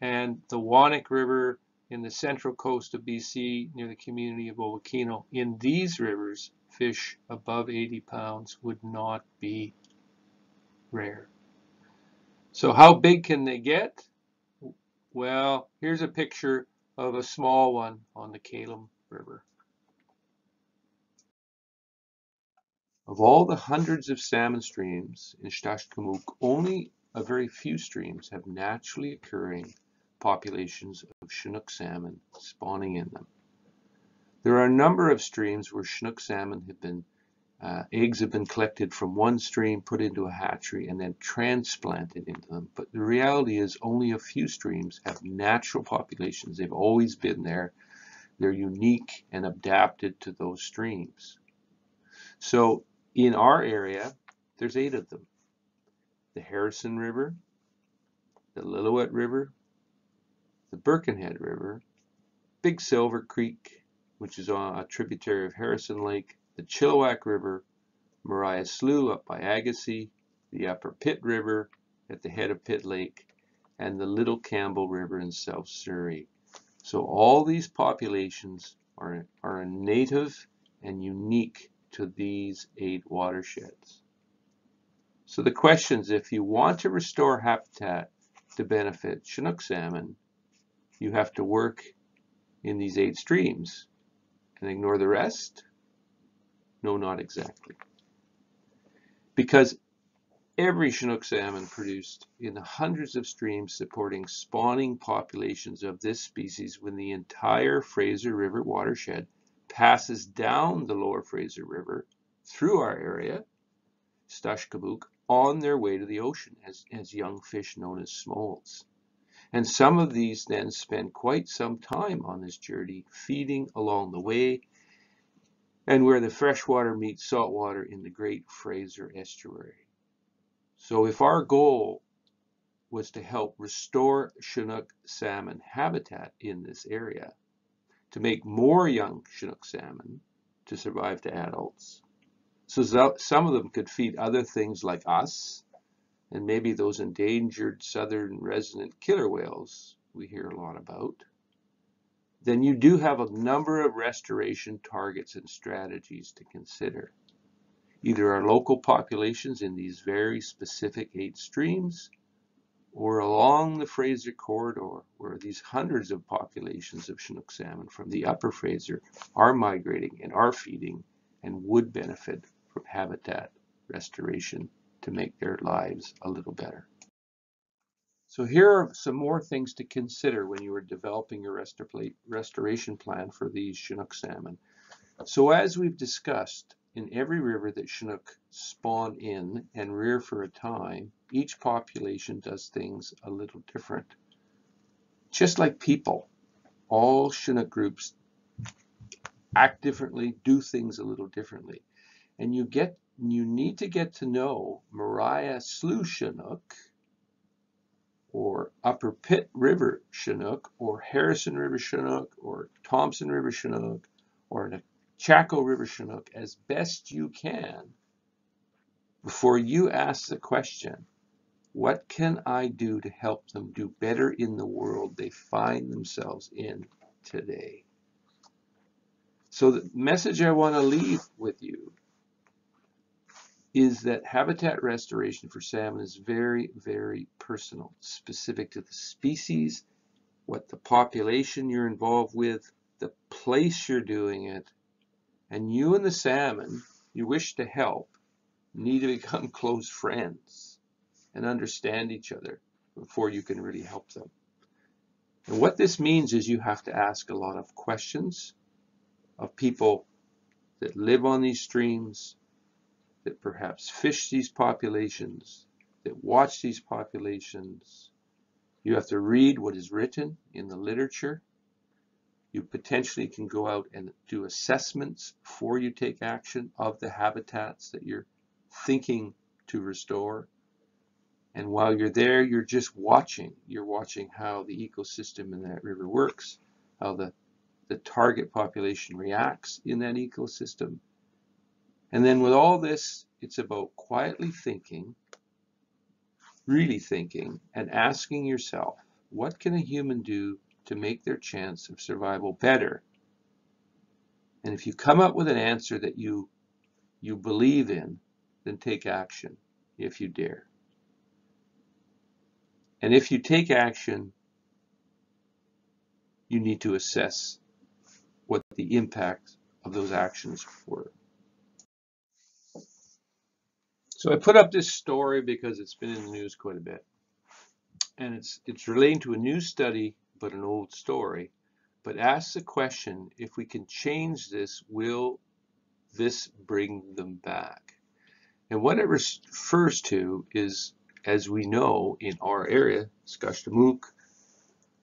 and the Wannock River in the central coast of BC near the community of Owikeno. In these rivers, fish above 80 pounds would not be rare. So how big can they get? Well, here's a picture of a small one on the Kalum River. Of all the hundreds of salmon streams in Skaushtamuk, only a very few streams have naturally occurring populations of Chinook salmon spawning in them. There are a number of streams where Chinook salmon have been, uh, eggs have been collected from one stream, put into a hatchery, and then transplanted into them. But the reality is only a few streams have natural populations. They've always been there. They're unique and adapted to those streams. So in our area, there's eight of them. The Harrison River, the Lillooet River, the Birkenhead River, Big Silver Creek, which is a tributary of Harrison Lake, the Chilliwack River, Maria Slough up by Agassiz, the Upper Pitt River at the head of Pitt Lake, and the Little Campbell River in South Surrey. So all these populations are, are native and unique to these eight watersheds. So the question is, if you want to restore habitat to benefit Chinook salmon, you have to work in these eight streams and ignore the rest? No, not exactly. Because every Chinook salmon produced in the hundreds of streams supporting spawning populations of this species when the entire Fraser River watershed passes down the lower Fraser River through our area, S'Kashticook, on their way to the ocean as, as young fish known as smolts. And some of these then spend quite some time on this journey, feeding along the way, and where the freshwater meets saltwater in the Great Fraser Estuary. So if our goal was to help restore Chinook salmon habitat in this area, to make more young Chinook salmon to survive to adults, so some of them could feed other things like us, and maybe those endangered southern resident killer whales we hear a lot about, then you do have a number of restoration targets and strategies to consider. Either our local populations in these very specific eight streams, or along the Fraser corridor, where these hundreds of populations of Chinook salmon from the upper Fraser are migrating and are feeding and would benefit from habitat restoration to make their lives a little better. So here are some more things to consider when you are developing your restoration plan for these Chinook salmon. So as we've discussed, in every river that Chinook spawn in and rear for a time, each population does things a little different. Just like people, all Chinook groups act differently, do things a little differently and you get you need to get to know Maria Slough Chinook or Upper Pitt River Chinook or Harrison River Chinook or Thompson River Chinook or Chaco River Chinook as best you can before you ask the question, what can I do to help them do better in the world they find themselves in today? So the message I want to leave with you is that habitat restoration for salmon is very, very personal, specific to the species, what the population you're involved with, the place you're doing it, and you and the salmon you wish to help need to become (laughs) close friends and understand each other before you can really help them. And what this means is you have to ask a lot of questions of people that live on these streams, that perhaps fish these populations, that watch these populations. You have to read what is written in the literature. You potentially can go out and do assessments before you take action of the habitats that you're thinking to restore. And while you're there, you're just watching. You're watching how the ecosystem in that river works, how the, the target population reacts in that ecosystem, and then with all this, it's about quietly thinking, really thinking, and asking yourself, what can a human do to make their chance of survival better? And if you come up with an answer that you, you believe in, then take action if you dare. And if you take action, you need to assess what the impact of those actions were. So I put up this story because it's been in the news quite a bit. And it's, it's relating to a new study, but an old story. But asks the question, if we can change this, will this bring them back? And what it refers to is, as we know in our area, S'Kashticook,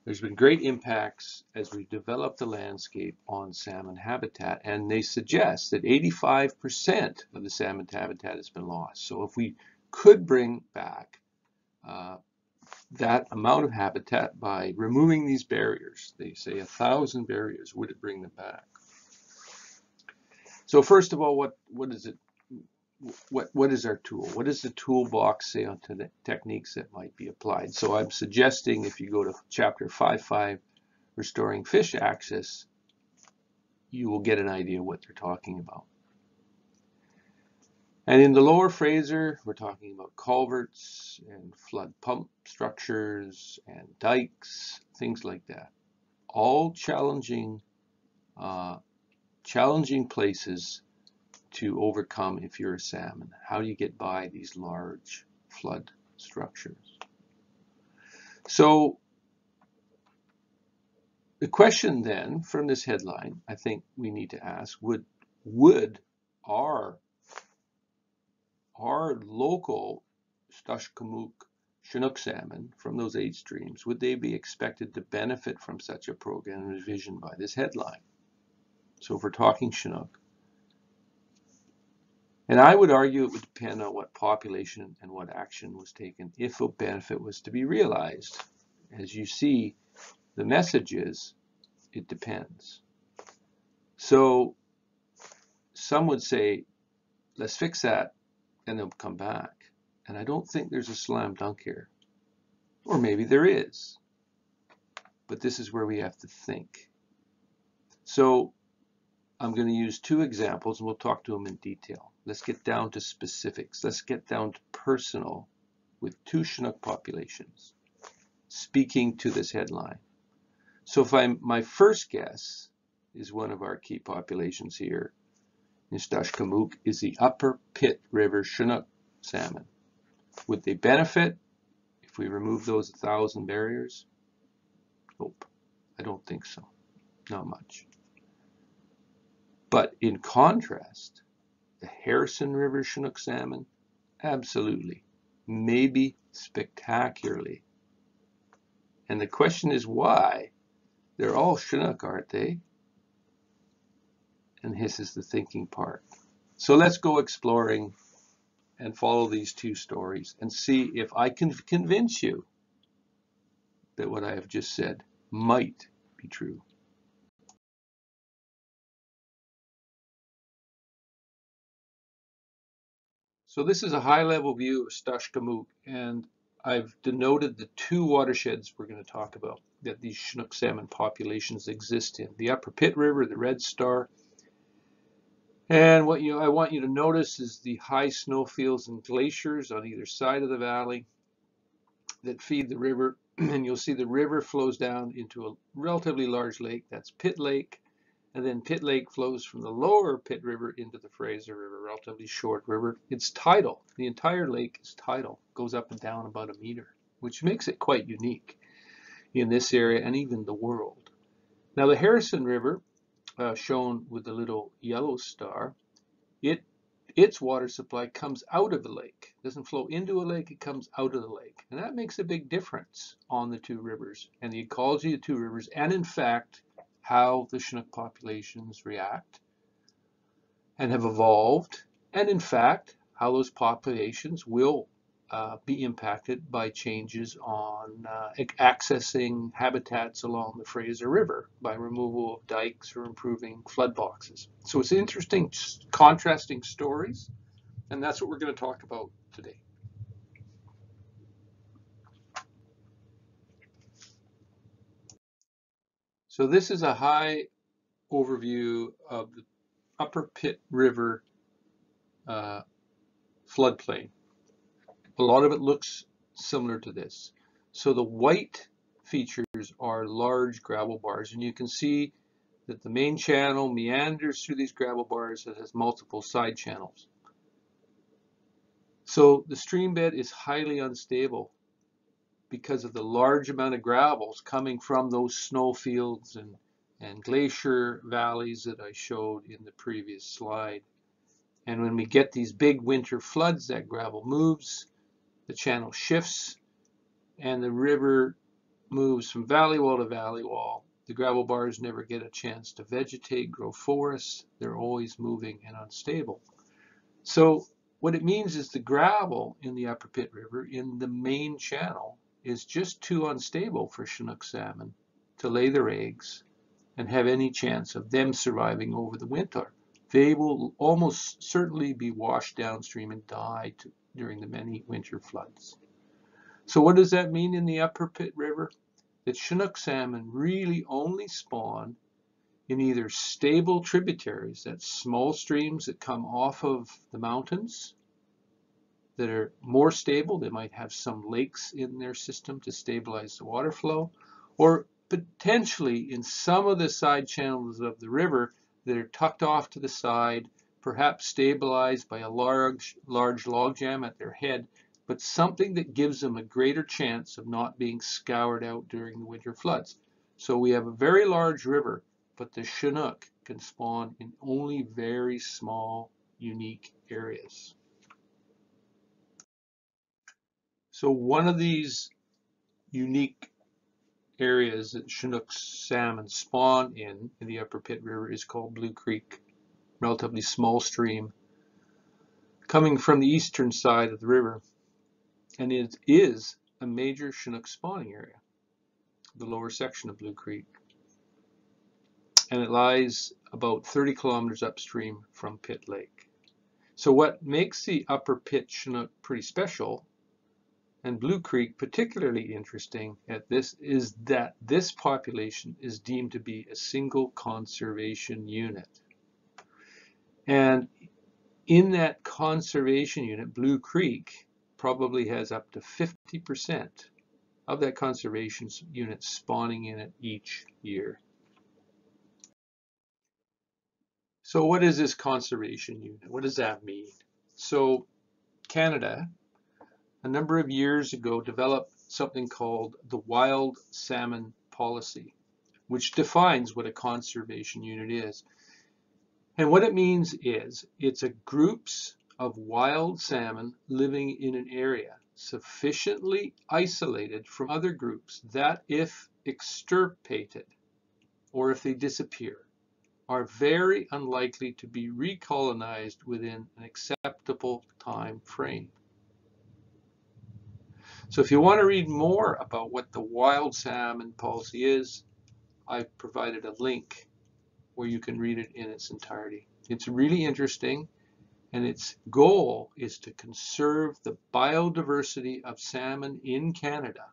there's been great impacts as we develop the landscape on salmon habitat, and they suggest that 85% of the salmon habitat has been lost. So if we could bring back uh, that amount of habitat by removing these barriers. They say a thousand barriers, would it bring them back? So first of all, what, what is it? What, what is our tool? What does the toolbox say on the techniques that might be applied? So I'm suggesting if you go to chapter 5.5, restoring fish access, you will get an idea what they're talking about. And in the lower Fraser, we're talking about culverts and flood pump structures and dikes, things like that. All challenging, uh, challenging places to overcome if you're a salmon. How do you get by these large flood structures? So the question then from this headline, I think we need to ask, would, would our, our local S'tajqumuk Chinook salmon from those eight streams, would they be expected to benefit from such a program envisioned by this headline? So if we're talking Chinook, and I would argue it would depend on what population and what action was taken if a benefit was to be realized. As you see, the message is, it depends. So some would say, let's fix that and they'll come back. And I don't think there's a slam dunk here. Or maybe there is. But this is where we have to think. So I'm going to use two examples and we'll talk to them in detail. Let's get down to specifics. Let's get down to personal with two Chinook populations speaking to this headline. So if I'm, my first guess is one of our key populations here in S'tajqumuk is the Upper Pitt River Chinook salmon. Would they benefit if we remove those 1,000 barriers? Nope, I don't think so. Not much. But in contrast, the Harrison River Chinook salmon, absolutely, maybe spectacularly. And the question is why? They're all Chinook, aren't they? And this is the thinking part. So let's go exploring and follow these two stories and see if I can convince you that what I have just said might be true. So this is a high-level view of S'tajqumuk, and I've denoted the two watersheds we're going to talk about that these Chinook salmon populations exist in. The Upper Pitt River, the Red Star, and what you I want you to notice is the high snowfields and glaciers on either side of the valley that feed the river. (clears throat) and you'll see the river flows down into a relatively large lake, that's Pitt Lake. And then Pitt Lake flows from the lower Pitt River into the Fraser River, relatively short river. It's tidal. The entire lake is tidal, goes up and down about a meter, which makes it quite unique in this area and even the world. Now the Harrison River, uh, shown with the little yellow star, it its water supply comes out of the lake. It doesn't flow into a lake, it comes out of the lake. And that makes a big difference on the two rivers and the ecology of the two rivers, and in fact, how the Chinook populations react and have evolved, and in fact, how those populations will uh, be impacted by changes on uh, accessing habitats along the Fraser River by removal of dikes or improving flood boxes. So it's interesting contrasting stories, and that's what we're going to talk about today. So this is a high overview of the Upper Pitt River uh, floodplain. A lot of it looks similar to this. So the white features are large gravel bars, and you can see that the main channel meanders through these gravel bars that has multiple side channels. So the stream bed is highly unstable because of the large amount of gravels coming from those snow fields and, and glacier valleys that I showed in the previous slide. And when we get these big winter floods, that gravel moves the channel shifts and the river moves from valley wall to valley wall. The gravel bars never get a chance to vegetate, grow forests. They're always moving and unstable. So what it means is the gravel in the Upper Pitt River in the main channel is just too unstable for Chinook salmon to lay their eggs and have any chance of them surviving over the winter. They will almost certainly be washed downstream and die to, during the many winter floods. So what does that mean in the Upper Pitt River? That Chinook salmon really only spawn in either stable tributaries, that's small streams that come off of the mountains that are more stable. They might have some lakes in their system to stabilize the water flow, or potentially in some of the side channels of the river that are tucked off to the side, perhaps stabilized by a large, large log jam at their head, but something that gives them a greater chance of not being scoured out during the winter floods. So we have a very large river but the Chinook can spawn in only very small, unique areas. So one of these unique areas that Chinook salmon spawn in, in the Upper Pitt River, is called Blue Creek, relatively small stream, coming from the eastern side of the river. And it is a major Chinook spawning area, the lower section of Blue Creek and it lies about 30 kilometers upstream from Pitt Lake. So what makes the upper Pitt Chinook pretty special and Blue Creek particularly interesting at this is that this population is deemed to be a single conservation unit. And in that conservation unit, Blue Creek probably has up to 50% of that conservation unit spawning in it each year. So what is this conservation unit? What does that mean? So Canada, a number of years ago, developed something called the Wild Salmon Policy, which defines what a conservation unit is. And what it means is it's a groups of wild salmon living in an area sufficiently isolated from other groups that if extirpated or if they disappear, are very unlikely to be recolonized within an acceptable time frame. So if you want to read more about what the wild salmon policy is, I've provided a link where you can read it in its entirety. It's really interesting and its goal is to conserve the biodiversity of salmon in Canada.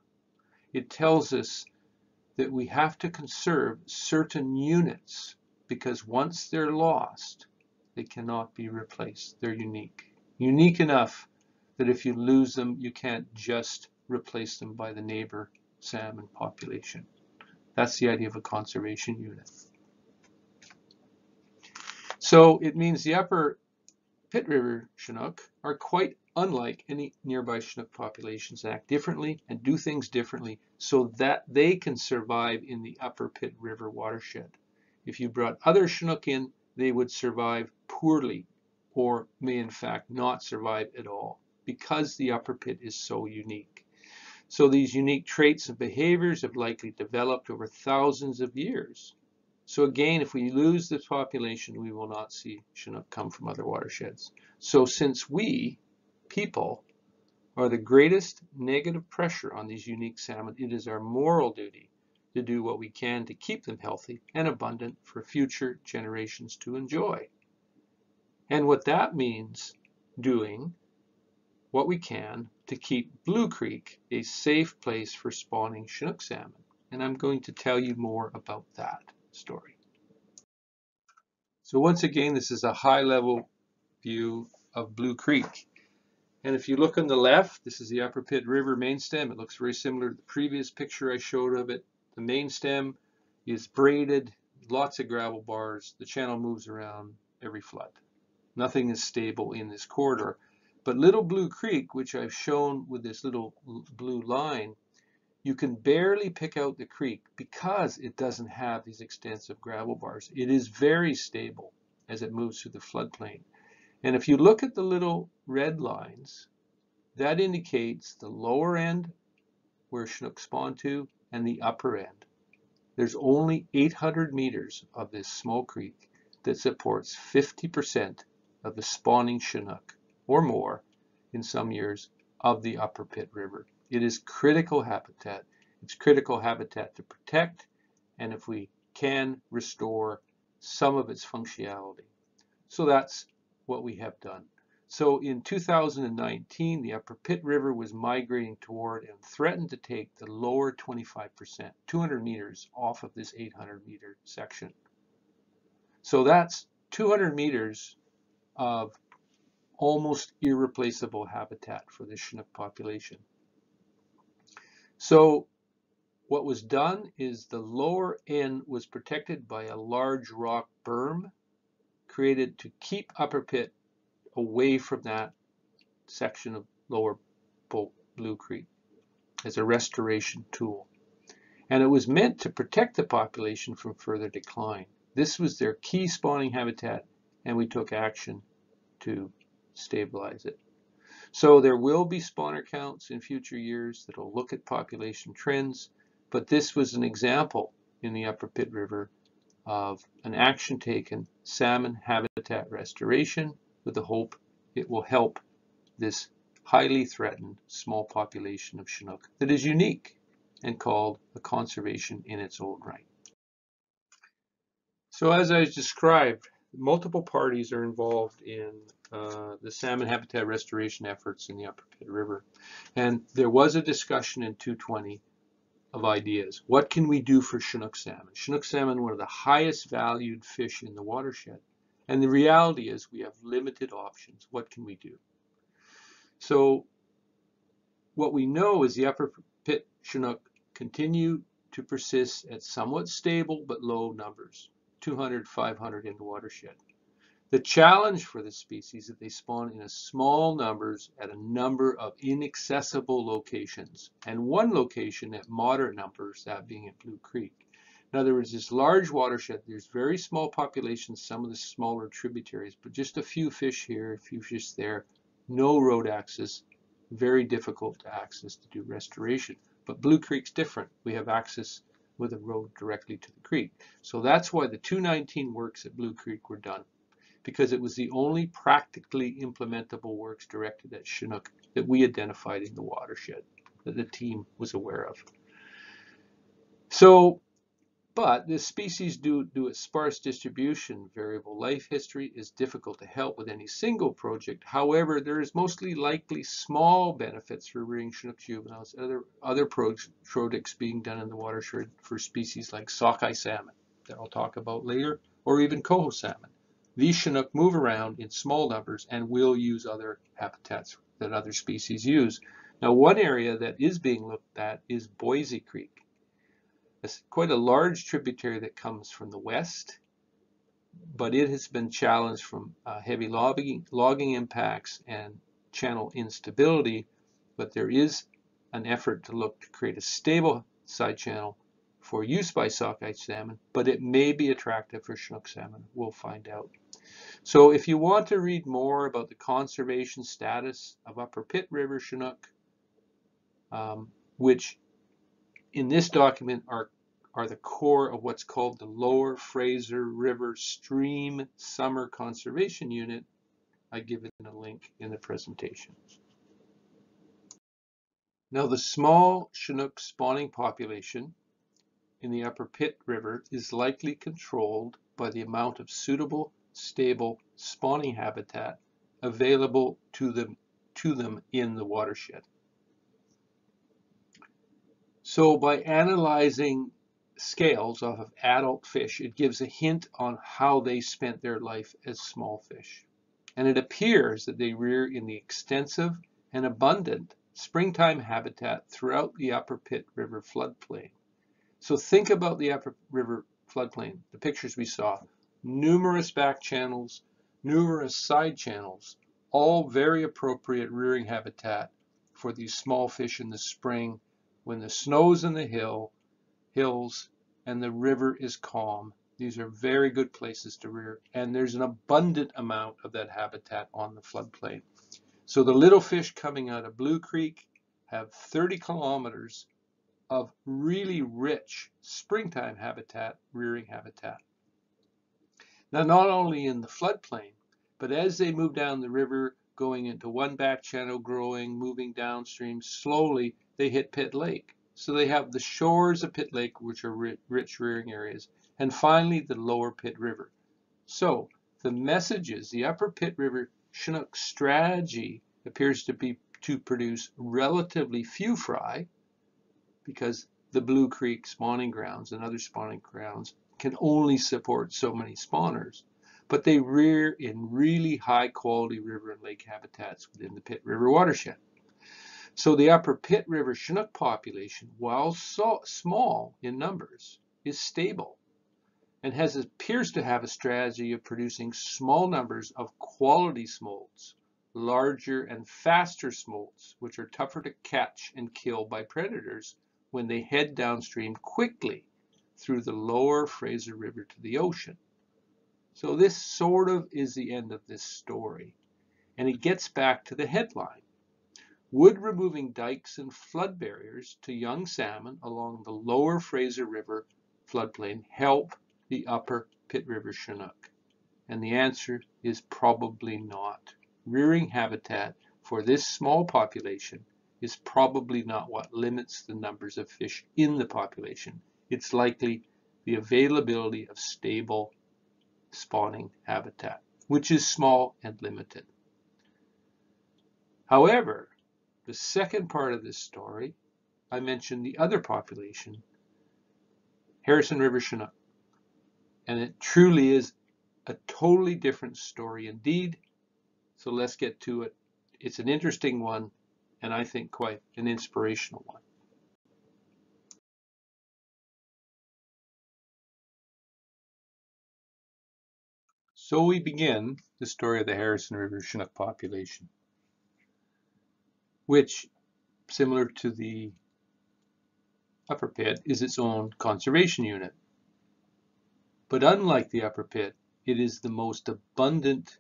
It tells us that we have to conserve certain units because once they're lost, they cannot be replaced. They're unique. Unique enough that if you lose them, you can't just replace them by the neighbor salmon population. That's the idea of a conservation unit. So it means the upper Pitt River Chinook are quite unlike any nearby Chinook populations act differently and do things differently so that they can survive in the upper Pitt River watershed. If you brought other Chinook in, they would survive poorly or may in fact not survive at all because the upper Pitt is so unique. So these unique traits and behaviors have likely developed over thousands of years. So again, if we lose this population, we will not see Chinook come from other watersheds. So since we, people, are the greatest negative pressure on these unique salmon, it is our moral duty to do what we can to keep them healthy and abundant for future generations to enjoy. And what that means doing what we can to keep Blue Creek a safe place for spawning Chinook salmon. And I'm going to tell you more about that story. So once again, this is a high level view of Blue Creek. And if you look on the left, this is the Upper Pitt River main stem. It looks very similar to the previous picture I showed of it the main stem is braided, lots of gravel bars. The channel moves around every flood. Nothing is stable in this corridor. But Little Blue Creek, which I've shown with this little blue line, you can barely pick out the creek because it doesn't have these extensive gravel bars. It is very stable as it moves through the floodplain. And if you look at the little red lines, that indicates the lower end where Chinook spawn to and the upper end. There's only 800 meters of this small creek that supports 50% of the spawning Chinook, or more, in some years, of the upper Pitt River. It is critical habitat. It's critical habitat to protect and if we can restore some of its functionality. So that's what we have done. So in 2019, the Upper Pitt River was migrating toward and threatened to take the lower 25%, 200 meters off of this 800 meter section. So that's 200 meters of almost irreplaceable habitat for the Chinook population. So what was done is the lower end was protected by a large rock berm created to keep Upper Pitt away from that section of lower Blue Creek as a restoration tool. And it was meant to protect the population from further decline. This was their key spawning habitat and we took action to stabilize it. So there will be spawner counts in future years that will look at population trends, but this was an example in the Upper Pitt River of an action taken, salmon habitat restoration with the hope it will help this highly threatened small population of Chinook that is unique and called a conservation in its own right. So as I described, multiple parties are involved in uh, the salmon habitat restoration efforts in the Upper Pitt River. And there was a discussion in 220 of ideas. What can we do for Chinook salmon? Chinook salmon, one of the highest valued fish in the watershed. And the reality is we have limited options. What can we do? So what we know is the upper Pitt Chinook continue to persist at somewhat stable but low numbers, 200, 500 in the watershed. The challenge for the species is that they spawn in a small numbers at a number of inaccessible locations, and one location at moderate numbers, that being at Blue Creek. In other words, this large watershed, there's very small populations, some of the smaller tributaries, but just a few fish here, a few fish there, no road access, very difficult to access to do restoration. But Blue Creek's different. We have access with a road directly to the creek. So that's why the 219 works at Blue Creek were done, because it was the only practically implementable works directed at Chinook that we identified in the watershed that the team was aware of. So but this species, due to its sparse distribution, variable life history, is difficult to help with any single project. However, there is mostly likely small benefits for rearing Chinook juveniles, other, other projects being done in the watershed for species like sockeye salmon that I'll talk about later, or even coho salmon. These Chinook move around in small numbers and will use other habitats that other species use. Now, one area that is being looked at is Boise Creek. It's quite a large tributary that comes from the west, but it has been challenged from uh, heavy logging, logging impacts and channel instability, but there is an effort to look to create a stable side channel for use by sockeye salmon, but it may be attractive for Chinook salmon. We'll find out. So if you want to read more about the conservation status of Upper Pitt River Chinook, um, which in this document are, are the core of what's called the Lower Fraser River Stream Summer Conservation Unit. I give it a link in the presentation. Now the small Chinook spawning population in the Upper Pitt River is likely controlled by the amount of suitable, stable spawning habitat available to them, to them in the watershed. So by analyzing scales off of adult fish, it gives a hint on how they spent their life as small fish. And it appears that they rear in the extensive and abundant springtime habitat throughout the Upper Pitt River floodplain. So think about the Upper River floodplain, the pictures we saw, numerous back channels, numerous side channels, all very appropriate rearing habitat for these small fish in the spring when the snow's in the hill, hills and the river is calm. These are very good places to rear, and there's an abundant amount of that habitat on the floodplain. So the little fish coming out of Blue Creek have 30 kilometers of really rich springtime habitat, rearing habitat. Now, not only in the floodplain, but as they move down the river, going into one back channel, growing, moving downstream slowly, they hit Pitt Lake. So they have the shores of Pitt Lake, which are rich rearing areas, and finally the lower Pitt River. So the message is the upper Pitt River Chinook strategy appears to be to produce relatively few fry because the Blue Creek spawning grounds and other spawning grounds can only support so many spawners, but they rear in really high quality river and lake habitats within the Pitt River watershed. So the upper Pitt River Chinook population, while so small in numbers, is stable and has appears to have a strategy of producing small numbers of quality smolts, larger and faster smolts, which are tougher to catch and kill by predators when they head downstream quickly through the lower Fraser River to the ocean. So this sort of is the end of this story. And it gets back to the headline. Would removing dikes and flood barriers to young salmon along the lower Fraser River floodplain help the upper Pitt River Chinook? And the answer is probably not. Rearing habitat for this small population is probably not what limits the numbers of fish in the population. It's likely the availability of stable spawning habitat, which is small and limited. However, the second part of this story, I mentioned the other population, Harrison River Chinook. And it truly is a totally different story indeed. So let's get to it. It's an interesting one and I think quite an inspirational one. So we begin the story of the Harrison River Chinook population, which, similar to the upper Pitt, is its own conservation unit. But unlike the upper Pitt, it is the most abundant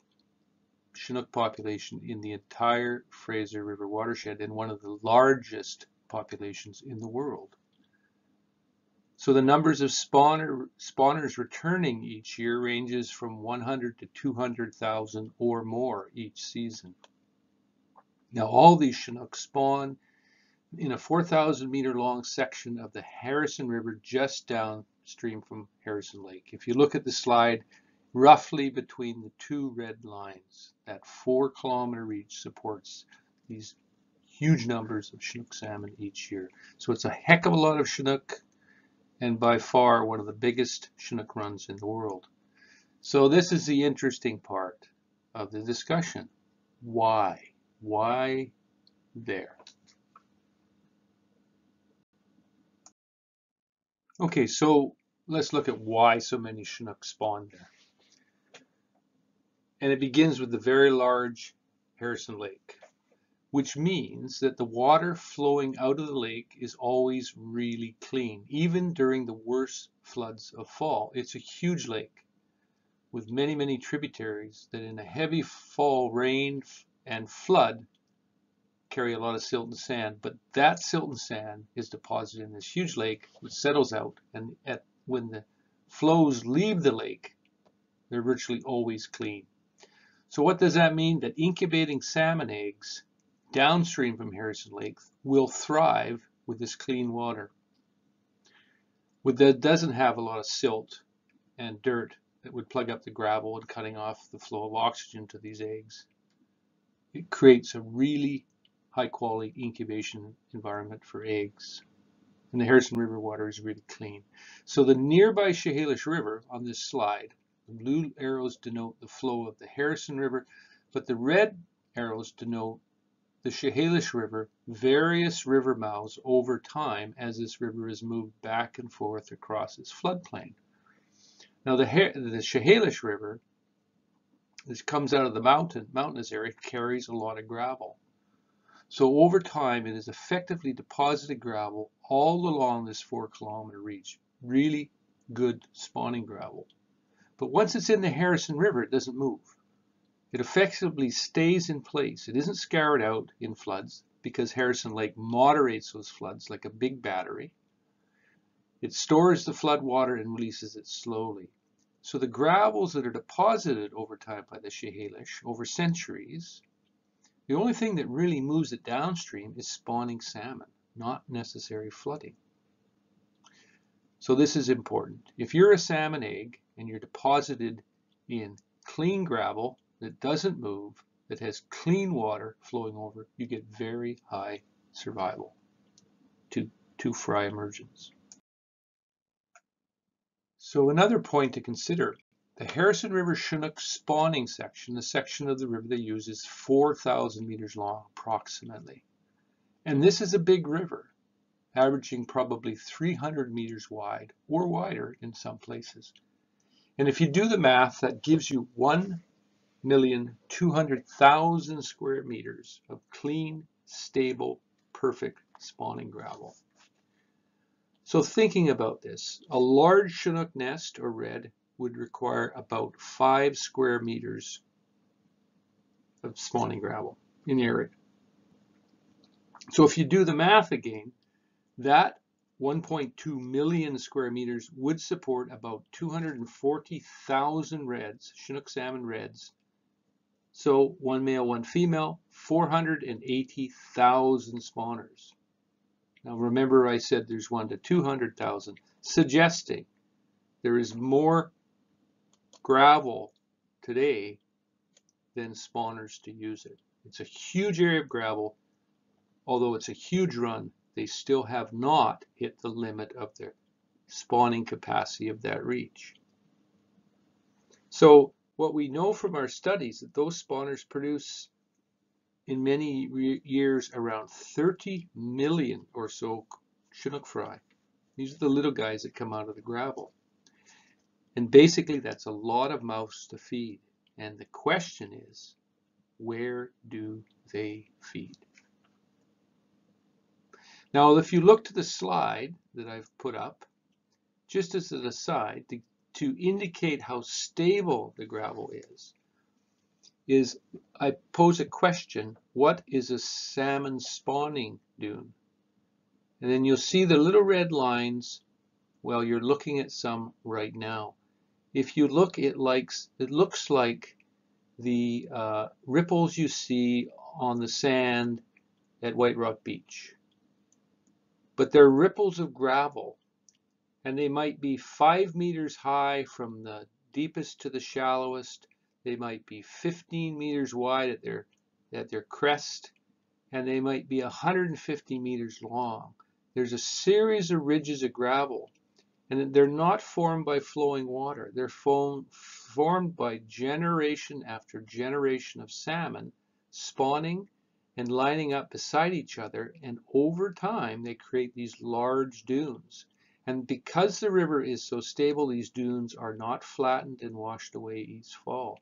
Chinook population in the entire Fraser River watershed and one of the largest populations in the world. So the numbers of spawner, spawners returning each year ranges from 100 to 200,000 or more each season. Now all these Chinook spawn in a 4,000 meter long section of the Harrison River just downstream from Harrison Lake. If you look at the slide, roughly between the two red lines. That four kilometer reach supports these huge numbers of Chinook salmon each year. So it's a heck of a lot of Chinook and by far one of the biggest Chinook runs in the world. So this is the interesting part of the discussion. Why? Why there? Okay, so let's look at why so many Chinook spawn there and it begins with the very large Harrison Lake, which means that the water flowing out of the lake is always really clean, even during the worst floods of fall. It's a huge lake with many, many tributaries that in a heavy fall rain and flood carry a lot of silt and sand, but that silt and sand is deposited in this huge lake, which settles out, and at, when the flows leave the lake, they're virtually always clean. So what does that mean? That incubating salmon eggs downstream from Harrison Lake will thrive with this clean water. With That doesn't have a lot of silt and dirt that would plug up the gravel and cutting off the flow of oxygen to these eggs. It creates a really high quality incubation environment for eggs. And the Harrison River water is really clean. So the nearby Chehalis River on this slide the blue arrows denote the flow of the Harrison River, but the red arrows denote the Chehalis River, various river mouths over time as this river is moved back and forth across its floodplain. Now the, the Chehalis River, this comes out of the mountain, mountainous area, carries a lot of gravel. So over time, it has effectively deposited gravel all along this four kilometer reach. Really good spawning gravel. But once it's in the Harrison River, it doesn't move. It effectively stays in place. It isn't scoured out in floods because Harrison Lake moderates those floods like a big battery. It stores the flood water and releases it slowly. So the gravels that are deposited over time by the Chehalis over centuries, the only thing that really moves it downstream is spawning salmon. not necessary flooding. So this is important. If you're a salmon egg and you're deposited in clean gravel that doesn't move, that has clean water flowing over, you get very high survival to, to fry emergence. So another point to consider, the Harrison River Chinook spawning section, the section of the river they use is 4,000 meters long approximately. And this is a big river, averaging probably 300 meters wide or wider in some places. And if you do the math, that gives you 1,200,000 square meters of clean, stable, perfect spawning gravel. So thinking about this, a large Chinook nest or redd would require about five square meters of spawning gravel in area. So if you do the math again, that 1.2 million square meters would support about 240,000 redds, Chinook salmon redds. So one male, one female, 480,000 spawners. Now remember I said there's one to 200,000, suggesting there is more gravel today than spawners to use it. It's a huge area of gravel. Although it's a huge run, they still have not hit the limit of their spawning capacity of that reach. So what we know from our studies that those spawners produce in many years around 30 million or so Chinook fry. These are the little guys that come out of the gravel. And basically that's a lot of mouths to feed. And the question is, where do they feed? Now, if you look to the slide that I've put up, just as an aside, to, to indicate how stable the gravel is, is I pose a question, what is a salmon spawning dune? And then you'll see the little red lines, well, you're looking at some right now. If you look, it, likes, it looks like the uh, ripples you see on the sand at White Rock Beach but they're ripples of gravel and they might be five meters high from the deepest to the shallowest. They might be 15 meters wide at their, at their crest and they might be 150 meters long. There's a series of ridges of gravel and they're not formed by flowing water. They're formed by generation after generation of salmon spawning and lining up beside each other and over time they create these large dunes. And because the river is so stable, these dunes are not flattened and washed away each fall.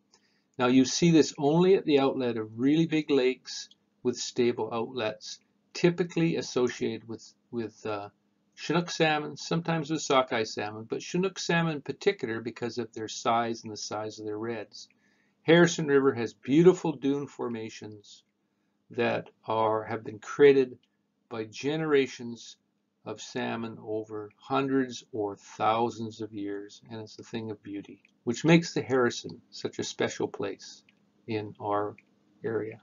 Now you see this only at the outlet of really big lakes with stable outlets, typically associated with, with uh, Chinook salmon, sometimes with sockeye salmon, but Chinook salmon in particular because of their size and the size of their redds. Harrison River has beautiful dune formations that are have been created by generations of salmon over hundreds or thousands of years and it's a thing of beauty which makes the Harrison such a special place in our area.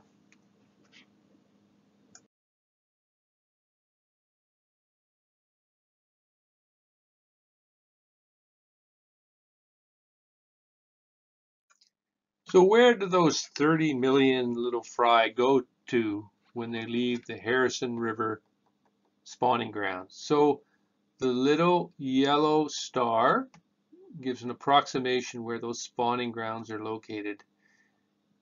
So where do those 30 million little fry go to when they leave the Harrison River spawning grounds. So the little yellow star gives an approximation where those spawning grounds are located.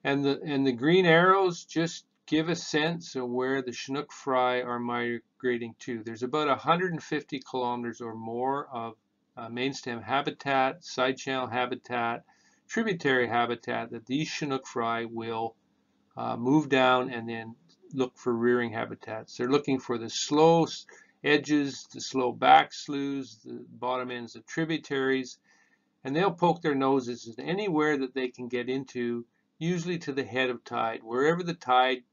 And the, and the green arrows just give a sense of where the Chinook fry are migrating to. There's about 150 kilometers or more of uh, main stem habitat, side channel habitat, tributary habitat that these Chinook fry will uh, move down and then look for rearing habitats. They're looking for the slow edges, the slow back sloughs, the bottom ends of tributaries, and they'll poke their noses anywhere that they can get into, usually to the head of tide. Wherever the tide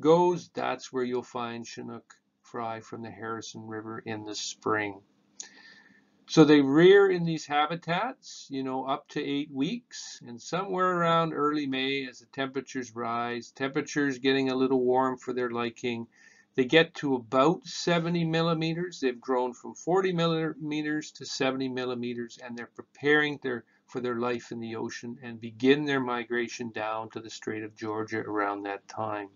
goes, that's where you'll find Chinook fry from the Harrison River in the spring. So they rear in these habitats, you know, up to eight weeks and somewhere around early May as the temperatures rise, temperatures getting a little warm for their liking, They get to about 70 millimeters. They've grown from 40 millimeters to 70 millimeters, and they're preparing their, for their life in the ocean and begin their migration down to the Strait of Georgia around that time.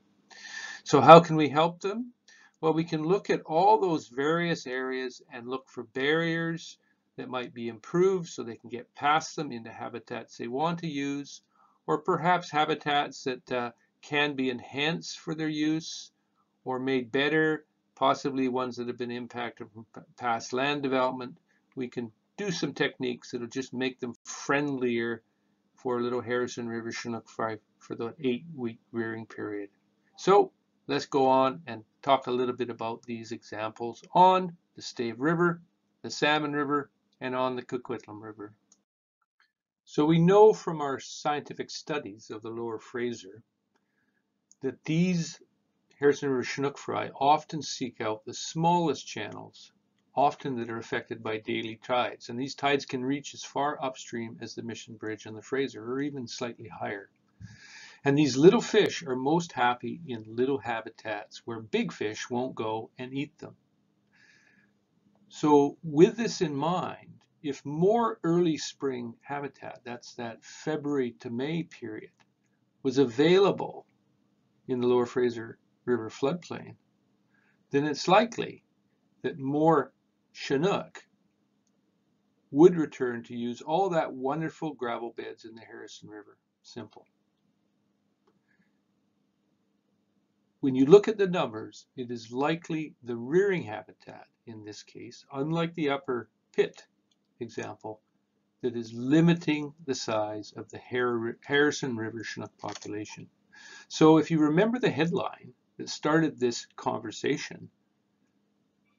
So how can we help them? Well, we can look at all those various areas and look for barriers that might be improved so they can get past them into habitats they want to use, or perhaps habitats that uh, can be enhanced for their use or made better, possibly ones that have been impacted from past land development. We can do some techniques that'll just make them friendlier for little Harrison River Chinook fry for the eight week rearing period. So let's go on and talk a little bit about these examples on the Stave River, the Salmon River, and on the Coquitlam River. So we know from our scientific studies of the Lower Fraser that these Harrison River Chinook fry often seek out the smallest channels, often that are affected by daily tides. And these tides can reach as far upstream as the Mission Bridge and the Fraser, or even slightly higher. And these little fish are most happy in little habitats where big fish won't go and eat them. So with this in mind, if more early spring habitat, that's that February to May period, was available in the Lower Fraser River floodplain, then it's likely that more Chinook would return to use all that wonderful gravel beds in the Harrison River. Simple. When you look at the numbers, it is likely the rearing habitat in this case, unlike the upper Pitt example, that is limiting the size of the Harrison River Chinook population. So if you remember the headline, that started this conversation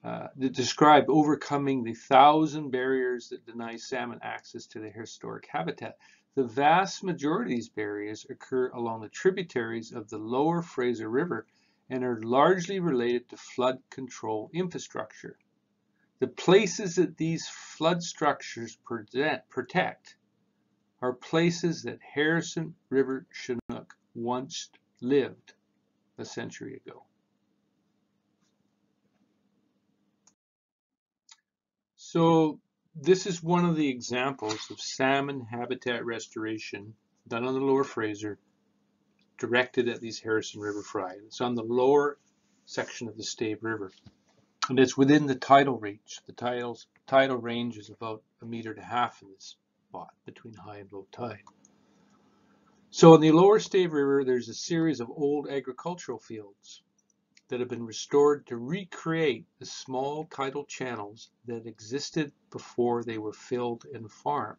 uh, that described overcoming the thousand barriers that deny salmon access to their historic habitat. The vast majority of these barriers occur along the tributaries of the lower Fraser River and are largely related to flood control infrastructure. The places that these flood structures protect are places that Harrison River Chinook once lived a century ago. So this is one of the examples of salmon habitat restoration done on the lower Fraser directed at these Harrison River fry. It's on the lower section of the Stave River. And it's within the tidal range. The tidal range is about a meter and a half in this spot between high and low tide. So in the lower Stave River, there's a series of old agricultural fields that have been restored to recreate the small tidal channels that existed before they were filled and farmed.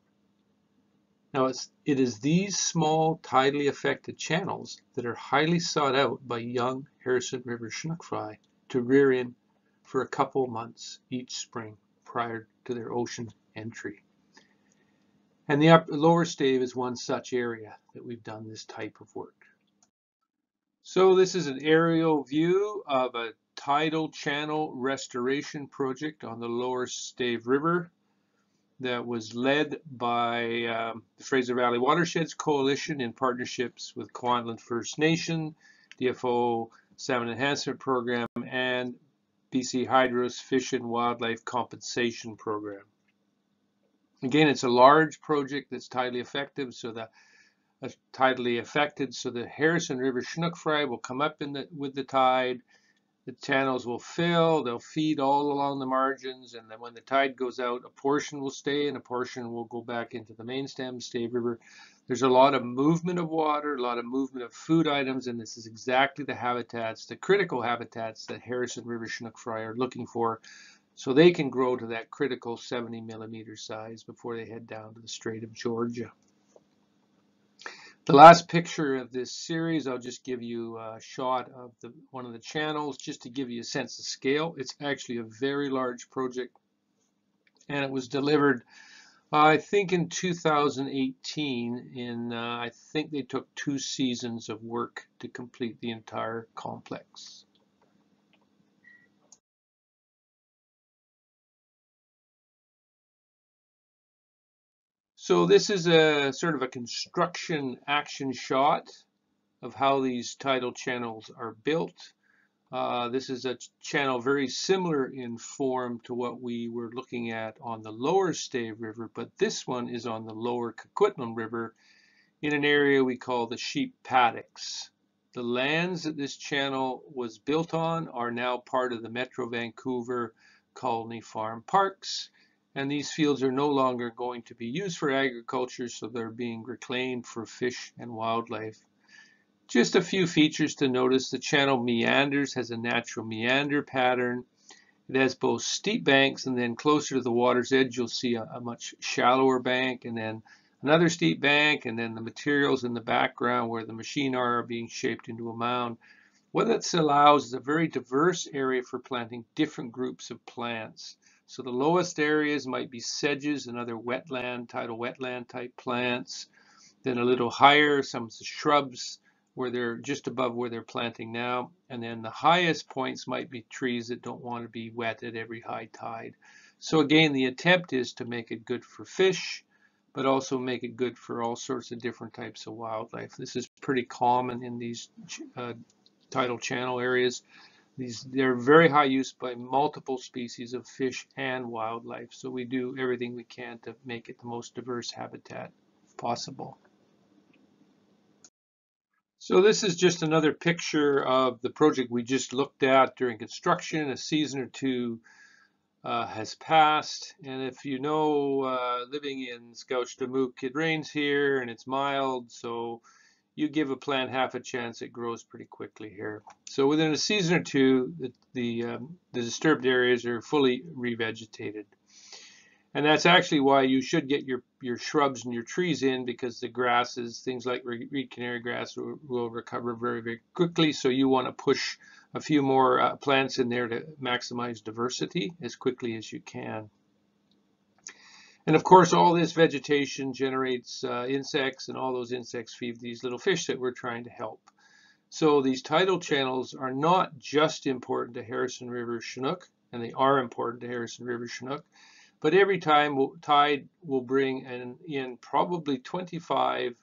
Now it is these small tidally affected channels that are highly sought out by young Harrison River Chinook fry to rear in for a couple months each spring prior to their ocean entry. And the upper, lower Stave is one such area that we've done this type of work. So this is an aerial view of a tidal channel restoration project on the lower Stave River that was led by um, the Fraser Valley Watersheds Coalition in partnerships with Kwantlen First Nation, DFO Salmon Enhancement Program, and BC Hydro's Fish and Wildlife Compensation Program. Again, it's a large project that's tidally effective, so the uh, tidally affected, so the Harrison River Chinook fry will come up in the with the tide. The channels will fill, they'll feed all along the margins, and then when the tide goes out, a portion will stay and a portion will go back into the main stem, Stave River. There's a lot of movement of water, a lot of movement of food items, and this is exactly the habitats, the critical habitats that Harrison River Chinook fry are looking for so they can grow to that critical 70 millimeter size before they head down to the Strait of Georgia. The last picture of this series, I'll just give you a shot of the, one of the channels just to give you a sense of scale. It's actually a very large project and it was delivered I think in 2018 in uh, I think they took two seasons of work to complete the entire complex. So this is a sort of a construction action shot of how these tidal channels are built. Uh, this is a channel very similar in form to what we were looking at on the lower Stave River, but this one is on the lower Coquitlam River in an area we call the sheep paddocks. The lands that this channel was built on are now part of the Metro Vancouver Colony Farm Parks, and these fields are no longer going to be used for agriculture, so they're being reclaimed for fish and wildlife. Just a few features to notice. The channel meanders, has a natural meander pattern. It has both steep banks and then closer to the water's edge you'll see a, a much shallower bank and then another steep bank, and then the materials in the background where the machine are being shaped into a mound. What this allows is a very diverse area for planting different groups of plants. So the lowest areas might be sedges and other wetland, tidal wetland type plants. Then a little higher, some shrubs where they're just above where they're planting now. And then the highest points might be trees that don't want to be wet at every high tide. So again, the attempt is to make it good for fish, but also make it good for all sorts of different types of wildlife. This is pretty common in these uh, tidal channel areas. These They're very high use by multiple species of fish and wildlife, so we do everything we can to make it the most diverse habitat possible. So this is just another picture of the project we just looked at during construction. A season or two uh, has passed. And if you know, uh, living in Skouchetemouk, it rains here and it's mild, so you give a plant half a chance, it grows pretty quickly here. So within a season or two, the, the, um, the disturbed areas are fully revegetated. And that's actually why you should get your, your shrubs and your trees in because the grasses, things like reed canary grass will, will recover very, very quickly. So you want to push a few more uh, plants in there to maximize diversity as quickly as you can. And of course, all this vegetation generates uh, insects, and all those insects feed these little fish that we're trying to help. So these tidal channels are not just important to Harrison River Chinook, and they are important to Harrison River Chinook, but every time we'll, tide will bring an, in probably 25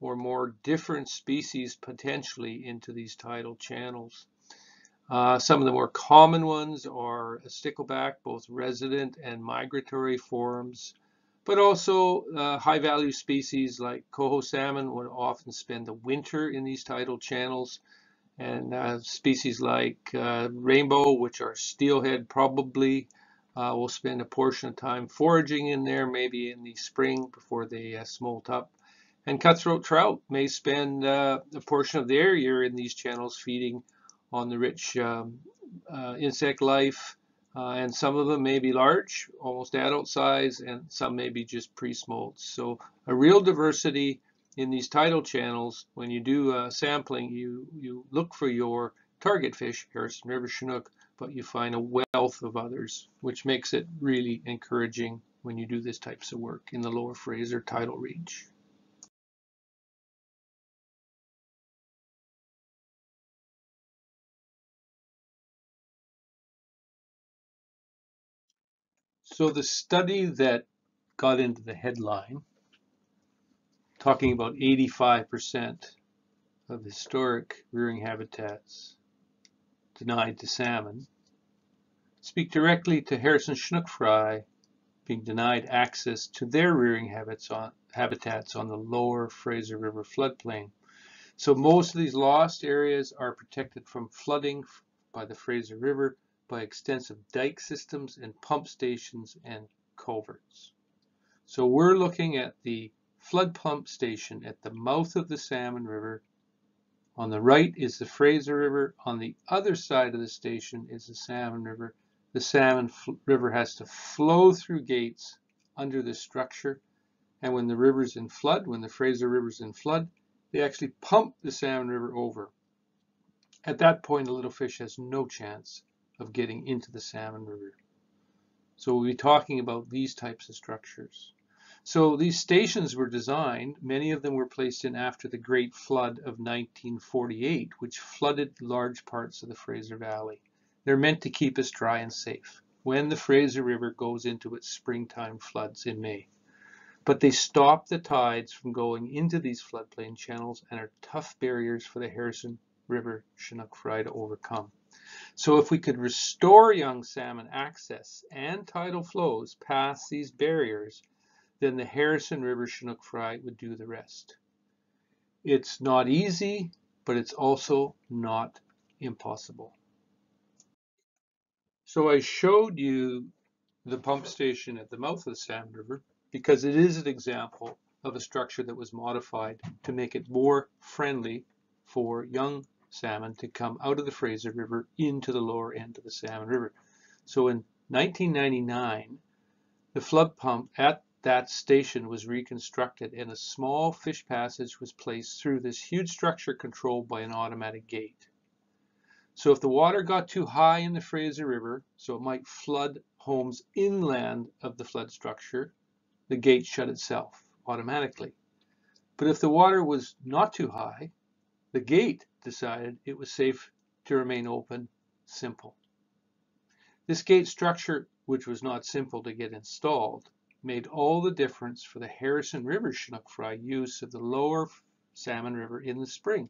or more different species potentially into these tidal channels. Uh, some of the more common ones are stickleback, both resident and migratory forms, but also uh, high value species like coho salmon would often spend the winter in these tidal channels. And uh, species like uh, rainbow, which are steelhead probably, uh, will spend a portion of time foraging in there, maybe in the spring before they uh, smolt up. And cutthroat trout may spend uh, a portion of their year in these channels feeding on the rich um, insect life. Uh, and some of them may be large, almost adult size, and some may be just pre-smolts. So a real diversity in these tidal channels. When you do uh, sampling, you, you look for your target fish, Harrison River Chinook, but you find a wealth of others, which makes it really encouraging when you do this types of work in the lower Fraser tidal range. So the study that got into the headline, talking about 85% of historic rearing habitats denied to salmon, speak directly to Harrison Chinook fry being denied access to their rearing on, habitats on the lower Fraser River floodplain. So most of these lost areas are protected from flooding by the Fraser River by extensive dike systems and pump stations and culverts. So we're looking at the flood pump station at the mouth of the Salmon River. On the right is the Fraser River. On the other side of the station is the Salmon River. The Salmon River has to flow through gates under this structure. And when the river's in flood, when the Fraser River's in flood, they actually pump the Salmon River over. At that point, the little fish has no chance of getting into the Salmon River. So we'll be talking about these types of structures. So these stations were designed, many of them were placed in after the Great Flood of 1948, which flooded large parts of the Fraser Valley. They're meant to keep us dry and safe when the Fraser River goes into its springtime floods in May. But they stop the tides from going into these floodplain channels and are tough barriers for the Harrison River Chinook fry to overcome. So if we could restore young salmon access and tidal flows past these barriers, then the Harrison River Chinook fry would do the rest. It's not easy, but it's also not impossible. So I showed you the pump station at the mouth of the Salmon River because it is an example of a structure that was modified to make it more friendly for young salmon to come out of the Fraser River into the lower end of the Salmon River. So in 1999, the flood pump at that station was reconstructed and a small fish passage was placed through this huge structure controlled by an automatic gate. So if the water got too high in the Fraser River, so it might flood homes inland of the flood structure, the gate shut itself automatically. But if the water was not too high, the gate decided it was safe to remain open, simple. This gate structure, which was not simple to get installed, made all the difference for the Harrison River Chinook fry use of the lower Salmon River in the spring.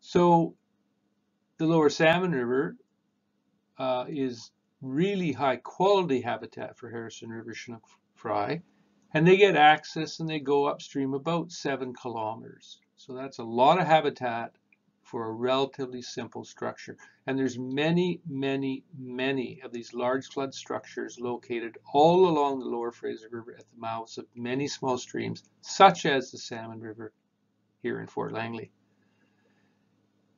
So the lower Salmon River uh, is really high quality habitat for Harrison River Chinook fry, and they get access and they go upstream about seven kilometers. So that's a lot of habitat for a relatively simple structure. And there's many, many, many of these large flood structures located all along the lower Fraser River at the mouths of many small streams, such as the Salmon River here in Fort Langley.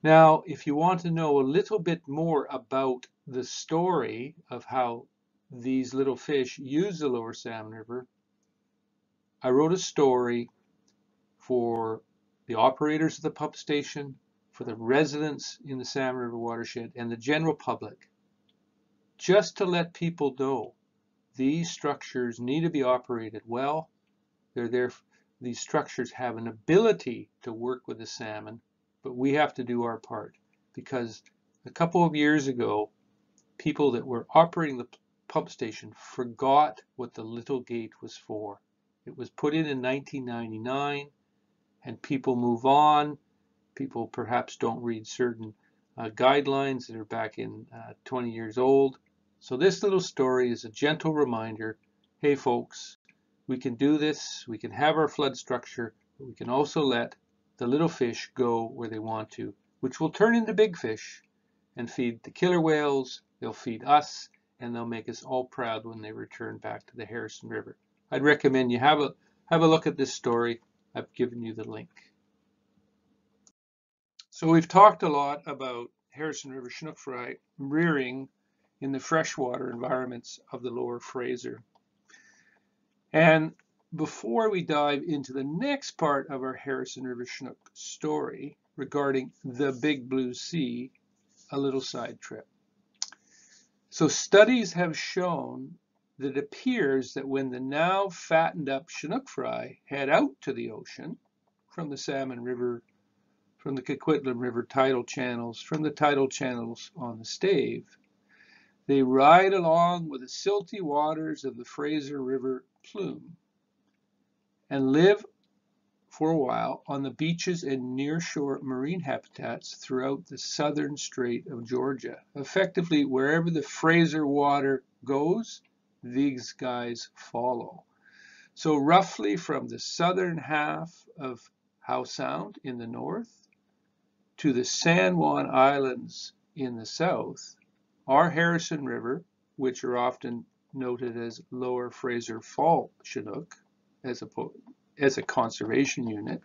Now, if you want to know a little bit more about the story of how these little fish use the lower Salmon River, I wrote a story for the operators of the pump station, for the residents in the Salmon River watershed and the general public, just to let people know these structures need to be operated well. They're there, these structures have an ability to work with the salmon, but we have to do our part because a couple of years ago, people that were operating the pump station forgot what the little gate was for. It was put in in 1999 and people move on people perhaps don't read certain uh, guidelines that are back in uh, 20 years old. So this little story is a gentle reminder, hey folks, we can do this, we can have our flood structure, but we can also let the little fish go where they want to, which will turn into big fish and feed the killer whales, they'll feed us, and they'll make us all proud when they return back to the Harrison River. I'd recommend you have a have a look at this story. I've given you the link. So we've talked a lot about Harrison River Chinook fry rearing in the freshwater environments of the lower Fraser. And before we dive into the next part of our Harrison River Chinook story regarding the Big Blue Sea, a little side trip. So studies have shown that it appears that when the now fattened up Chinook fry head out to the ocean from the Salmon River from the Coquitlam River tidal channels, from the tidal channels on the Stave. They ride along with the silty waters of the Fraser River plume and live for a while on the beaches and nearshore marine habitats throughout the southern Strait of Georgia. Effectively, wherever the Fraser water goes, these guys follow. So roughly from the southern half of Howe Sound in the north to the San Juan Islands in the south, our Harrison River, which are often noted as Lower Fraser Fall Chinook as a, as a conservation unit,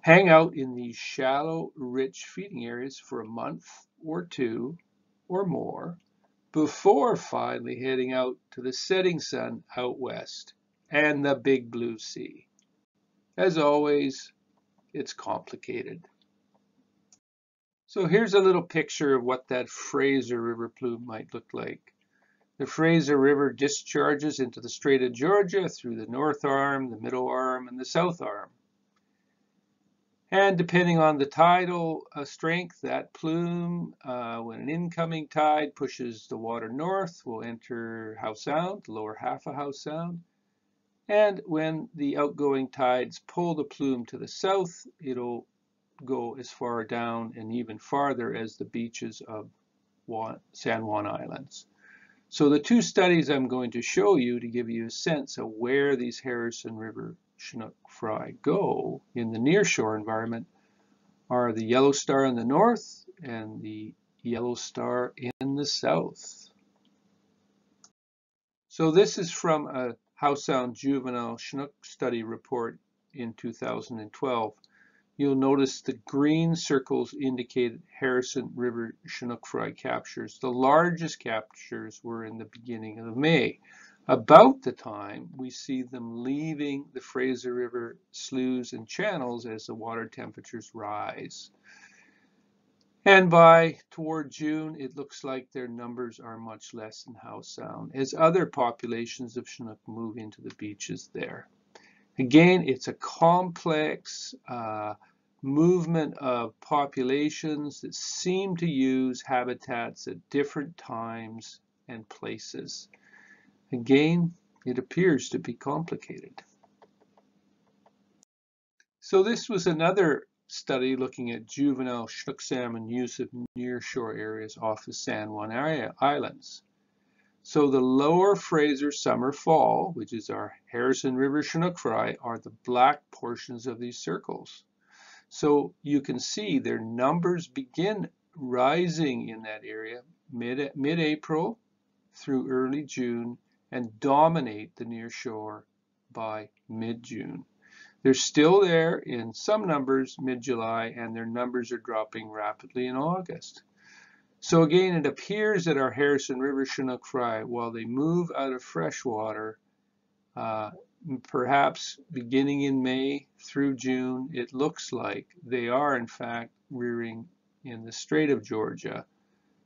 hang out in these shallow, rich feeding areas for a month or two or more before finally heading out to the setting sun out west and the big blue sea. As always, it's complicated. So here's a little picture of what that Fraser River plume might look like. The Fraser River discharges into the Strait of Georgia through the north arm, the middle arm, and the south arm. And depending on the tidal uh, strength, that plume, uh, when an incoming tide pushes the water north, will enter Howe Sound, lower half of Howe Sound. And when the outgoing tides pull the plume to the south, it'll go as far down and even farther as the beaches of Juan, San Juan Islands. So the two studies I'm going to show you to give you a sense of where these Harrison River Chinook fry go in the nearshore environment are the yellow star in the north and the yellow star in the south. So this is from a Howe Sound juvenile Chinook study report in 2012. You'll notice the green circles indicate Harrison River Chinook fry captures. The largest captures were in the beginning of May. About the time we see them leaving the Fraser River sloughs and channels as the water temperatures rise. And by toward June, it looks like their numbers are much less in Howe Sound as other populations of Chinook move into the beaches there. Again, it's a complex uh, movement of populations that seem to use habitats at different times and places. Again, it appears to be complicated. So this was another study looking at juvenile Chinook salmon use of nearshore areas off the San Juan Islands. So the lower Fraser summer fall, which is our Harrison River Chinook fry, are the black portions of these circles. So you can see their numbers begin rising in that area mid-April mid through early June and dominate the near shore by mid-June. They're still there in some numbers mid-July and their numbers are dropping rapidly in August. So again, it appears that our Harrison River Chinook fry, while they move out of freshwater, uh, perhaps beginning in May through June, it looks like they are in fact rearing in the Strait of Georgia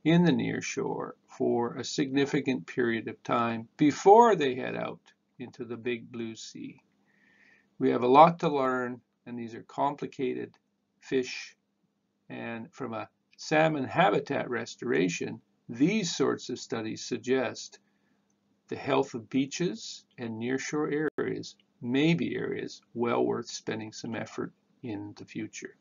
in the near shore for a significant period of time before they head out into the big blue sea. We have a lot to learn and these are complicated fish and from a salmon habitat restoration, these sorts of studies suggest the health of beaches and nearshore areas may be areas well worth spending some effort in the future.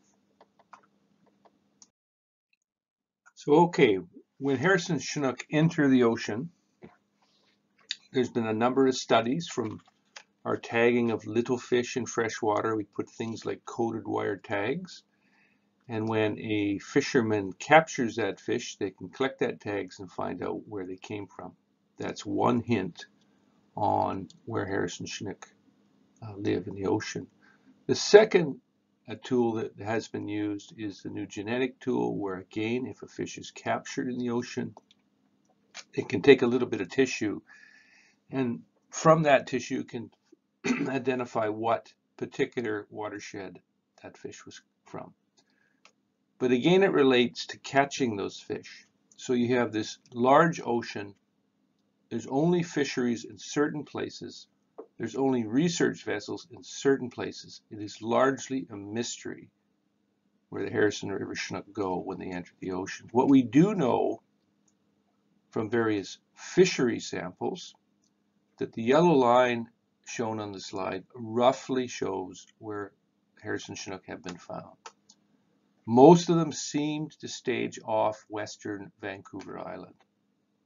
So, okay, when Harrison Chinook enter the ocean, there's been a number of studies from our tagging of little fish in freshwater. We put things like coded wire tags and when a fisherman captures that fish, they can collect that tags and find out where they came from. That's one hint on where Harrison Chinook uh, live in the ocean. The second uh, tool that has been used is the new genetic tool where again, if a fish is captured in the ocean, it can take a little bit of tissue and from that tissue can (clears throat) identify what particular watershed that fish was from. But again, it relates to catching those fish. So you have this large ocean. There's only fisheries in certain places. There's only research vessels in certain places. It is largely a mystery where the Harrison River Chinook go when they enter the ocean. What we do know from various fishery samples that the yellow line shown on the slide roughly shows where Harrison Chinook have been found. Most of them seemed to stage off western Vancouver Island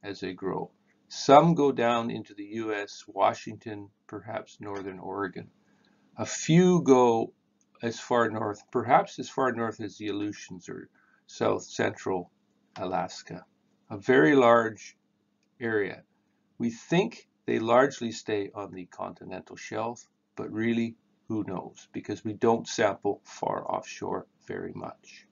as they grow. Some go down into the U.S., Washington, perhaps northern Oregon. A few go as far north, perhaps as far north as the Aleutians or south central Alaska. A very large area. We think they largely stay on the continental shelf, but really, who knows? Because we don't sample far offshore very much.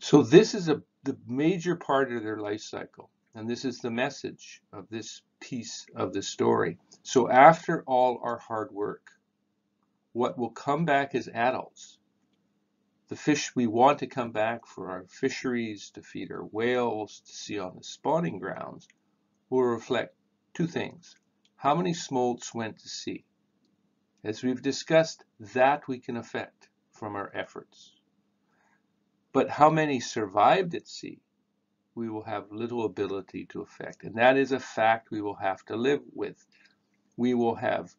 So this is a, the major part of their life cycle. And this is the message of this piece of the story. So after all our hard work, what will come back as adults, the fish we want to come back for our fisheries, to feed our whales, to see on the spawning grounds, will reflect two things. How many smolts went to sea? As we've discussed, that we can affect from our efforts. But how many survived at sea, we will have little ability to affect. And that is a fact we will have to live with. We will have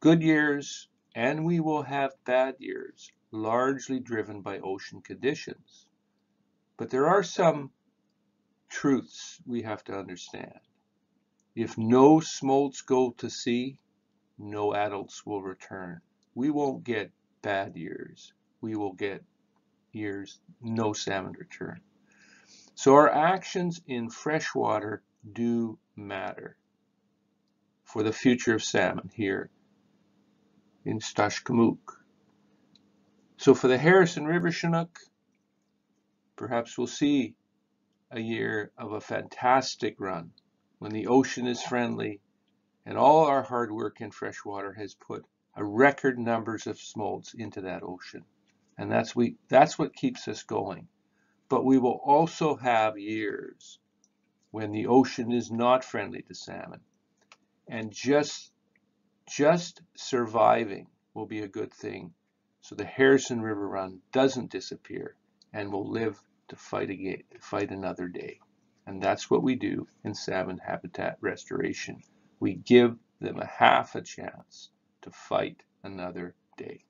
good years and we will have bad years, largely driven by ocean conditions. But there are some truths we have to understand. If no smolts go to sea, no adults will return. We won't get bad years. We will get years no salmon return. So our actions in freshwater do matter for the future of salmon here in S'tajqumuk. So for the Harrison River Chinook, perhaps we'll see a year of a fantastic run when the ocean is friendly and all our hard work in freshwater has put a record numbers of smolts into that ocean. And that's we that's what keeps us going. But we will also have years when the ocean is not friendly to salmon. And just just surviving will be a good thing so the Harrison River Run doesn't disappear and will live to fight again, fight another day. And that's what we do in salmon habitat restoration. We give them a half a chance to fight another day.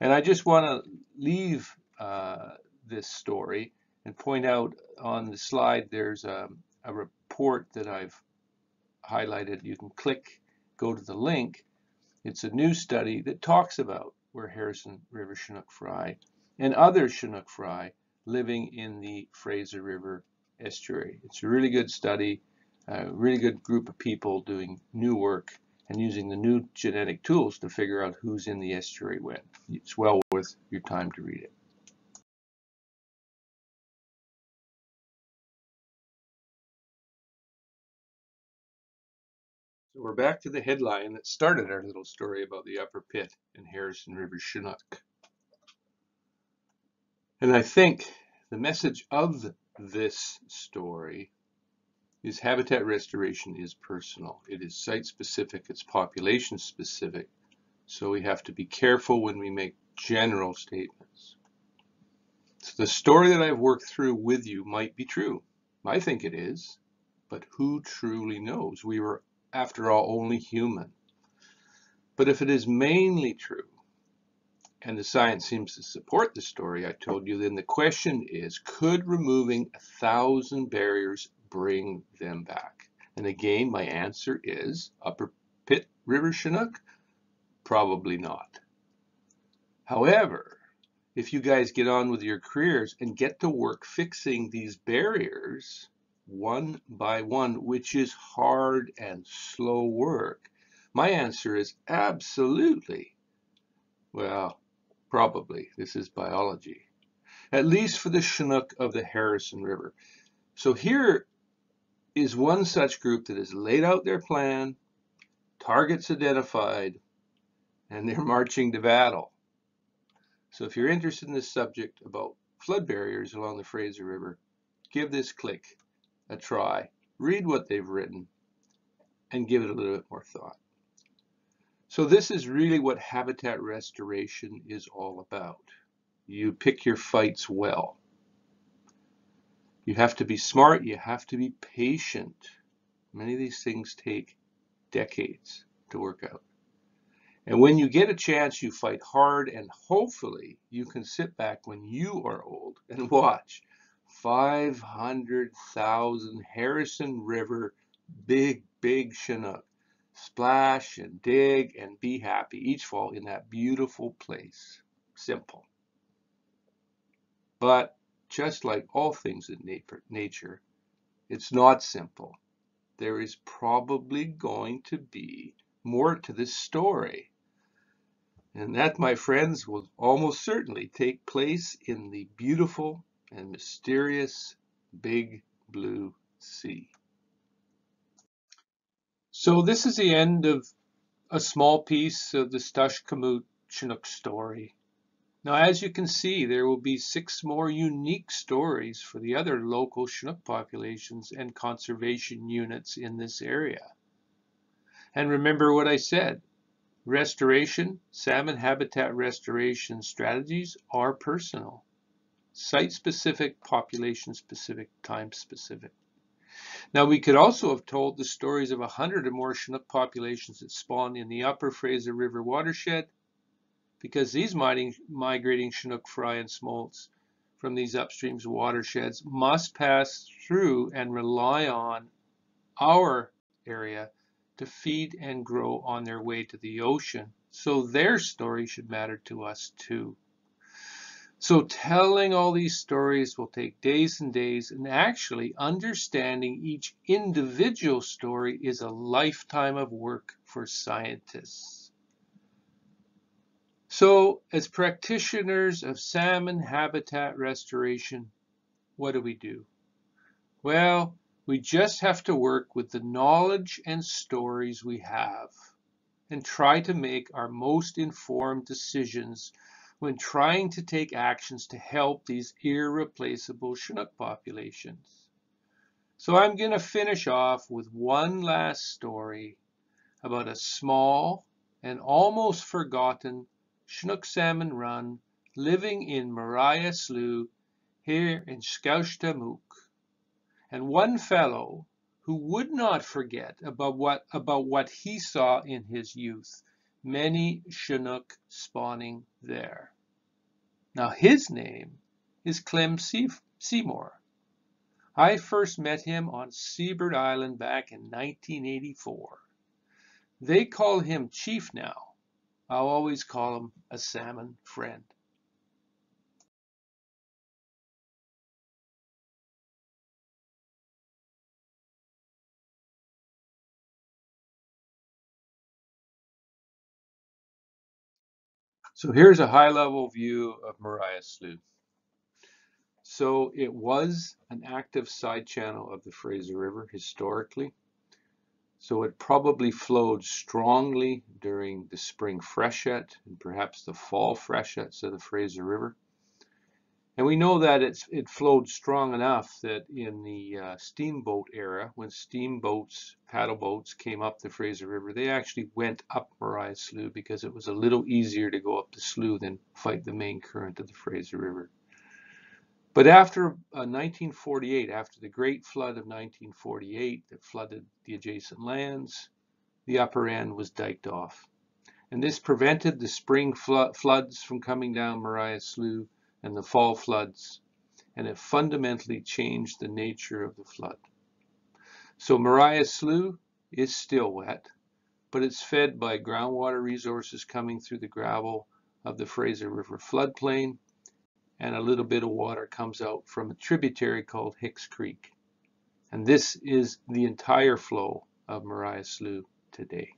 And I just want to leave uh, this story and point out on the slide there's a, a report that I've highlighted. You can click, go to the link. It's a new study that talks about where Harrison River Chinook fry and other Chinook fry living in the Fraser River estuary. It's a really good study, a really good group of people doing new work and using the new genetic tools to figure out who's in the estuary when. It's well worth your time to read it. We're back to the headline that started our little story about the upper Pitt and Harrison River Chinook. And I think the message of this story is habitat restoration is personal. It is site specific, it's population specific. So we have to be careful when we make general statements. So the story that I've worked through with you might be true. I think it is, but who truly knows? We were, after all, only human. But if it is mainly true, and the science seems to support the story I told you, then the question is, could removing a thousand barriers bring them back? And again, my answer is Upper Pitt River Chinook? Probably not. However, if you guys get on with your careers and get to work fixing these barriers one by one, which is hard and slow work, my answer is absolutely. Well, probably. This is biology. At least for the Chinook of the Harrison River. So here is one such group that has laid out their plan, targets identified, and they're (laughs) marching to battle. So if you're interested in this subject about flood barriers along the Fraser River, give this click a try, read what they've written, and give it a little bit more thought. So this is really what habitat restoration is all about. You pick your fights well. You have to be smart, you have to be patient. Many of these things take decades to work out. And when you get a chance, you fight hard and hopefully you can sit back when you are old and (laughs) watch 500,000 Harrison River big, big Chinook splash and dig and be happy each fall in that beautiful place. Simple. But just like all things in nature, it's not simple. There is probably going to be more to this story. And that, my friends, will almost certainly take place in the beautiful and mysterious big blue sea. So this is the end of a small piece of the S'tajqumuk Chinook story. Now, as you can see, there will be six more unique stories for the other local Chinook populations and conservation units in this area. And remember what I said, restoration, salmon habitat restoration strategies are personal, site-specific, population-specific, time-specific. Now we could also have told the stories of a hundred or more Chinook populations that spawned in the upper Fraser River watershed because these migrating, migrating Chinook fry and smolts from these upstream watersheds must pass through and rely on our area to feed and grow on their way to the ocean. So their story should matter to us too. So telling all these stories will take days and days and actually understanding each individual story is a lifetime of work for scientists. So as practitioners of salmon habitat restoration, what do we do? Well, we just have to work with the knowledge and stories we have and try to make our most informed decisions when trying to take actions to help these irreplaceable Chinook populations. So I'm going to finish off with one last story about a small and almost forgotten Chinook salmon run living in Maria Slough here in Skaushtamuk. And one fellow who would not forget about what, about what he saw in his youth many Chinook spawning there. Now his name is Clem Seymour. I first met him on Seabird Island back in 1984. They call him Chief now. I'll always call him a salmon friend. So here's a high level view of Maria Slough. So it was an active side channel of the Fraser River historically. So it probably flowed strongly during the spring freshet and perhaps the fall freshets of the Fraser River. And we know that it's, it flowed strong enough that in the uh, steamboat era, when steamboats, paddle boats came up the Fraser River, they actually went up Maria Slough because it was a little easier to go up the slough than fight the main current of the Fraser River. But after uh, 1948, after the Great Flood of 1948 that flooded the adjacent lands, the upper end was diked off. And this prevented the spring flo floods from coming down Maria Slough and the fall floods, and it fundamentally changed the nature of the flood. So Maria Slough is still wet, but it's fed by groundwater resources coming through the gravel of the Fraser River floodplain, and a little bit of water comes out from a tributary called Hicks Creek. And this is the entire flow of Maria Slough today.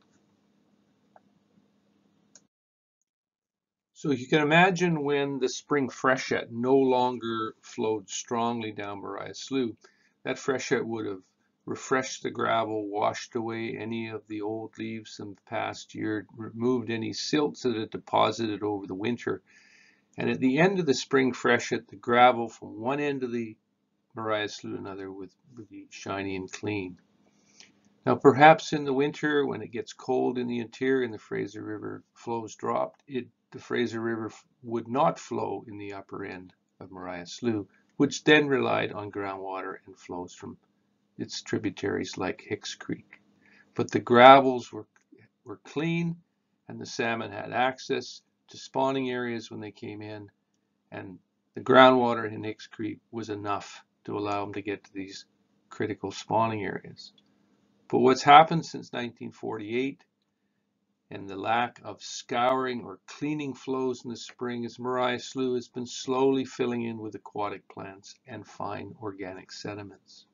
So you can imagine when the spring freshet no longer flowed strongly down Maria Slough, that freshet would have refreshed the gravel, washed away any of the old leaves from the past year, removed any silts that it deposited over the winter. And at the end of the spring freshet, the gravel from one end of the Maria Slough to another would, would be shiny and clean. Now perhaps in the winter when it gets cold in the interior and the Fraser River flows dropped, it the Fraser River would not flow in the upper end of Maria Slough, which then relied on groundwater and flows from its tributaries like Hicks Creek. But the gravels were, were clean and the salmon had access to spawning areas when they came in and the groundwater in Hicks Creek was enough to allow them to get to these critical spawning areas. But what's happened since 1948 and the lack of scouring or cleaning flows in the spring as Maria Slough has been slowly filling in with aquatic plants and fine organic sediments.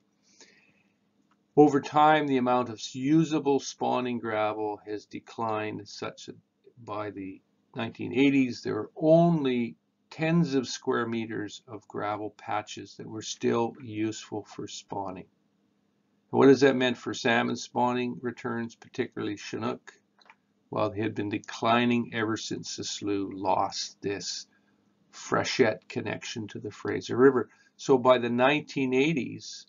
Over time, the amount of usable spawning gravel has declined such that by the 1980s, there were only tens of square meters of gravel patches that were still useful for spawning. What has that meant for salmon spawning returns, particularly Chinook? Well, they had been declining ever since the slough lost this freshet connection to the Fraser River. So by the 1980s,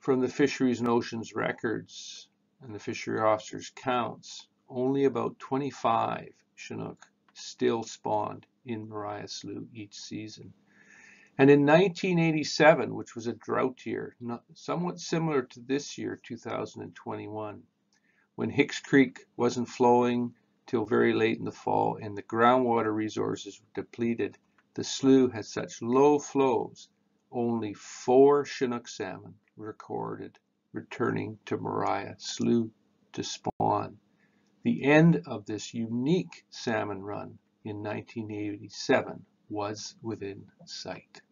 from the Fisheries and Oceans records and the fishery officers' counts, only about 25 Chinook still spawned in Maria Slough each season. And in 1987, which was a drought year, somewhat similar to this year, 2021, when Hicks Creek wasn't flowing till very late in the fall and the groundwater resources were depleted, the slough had such low flows, only four Chinook salmon recorded returning to Maria Slough to spawn. The end of this unique salmon run in 1987 was within sight.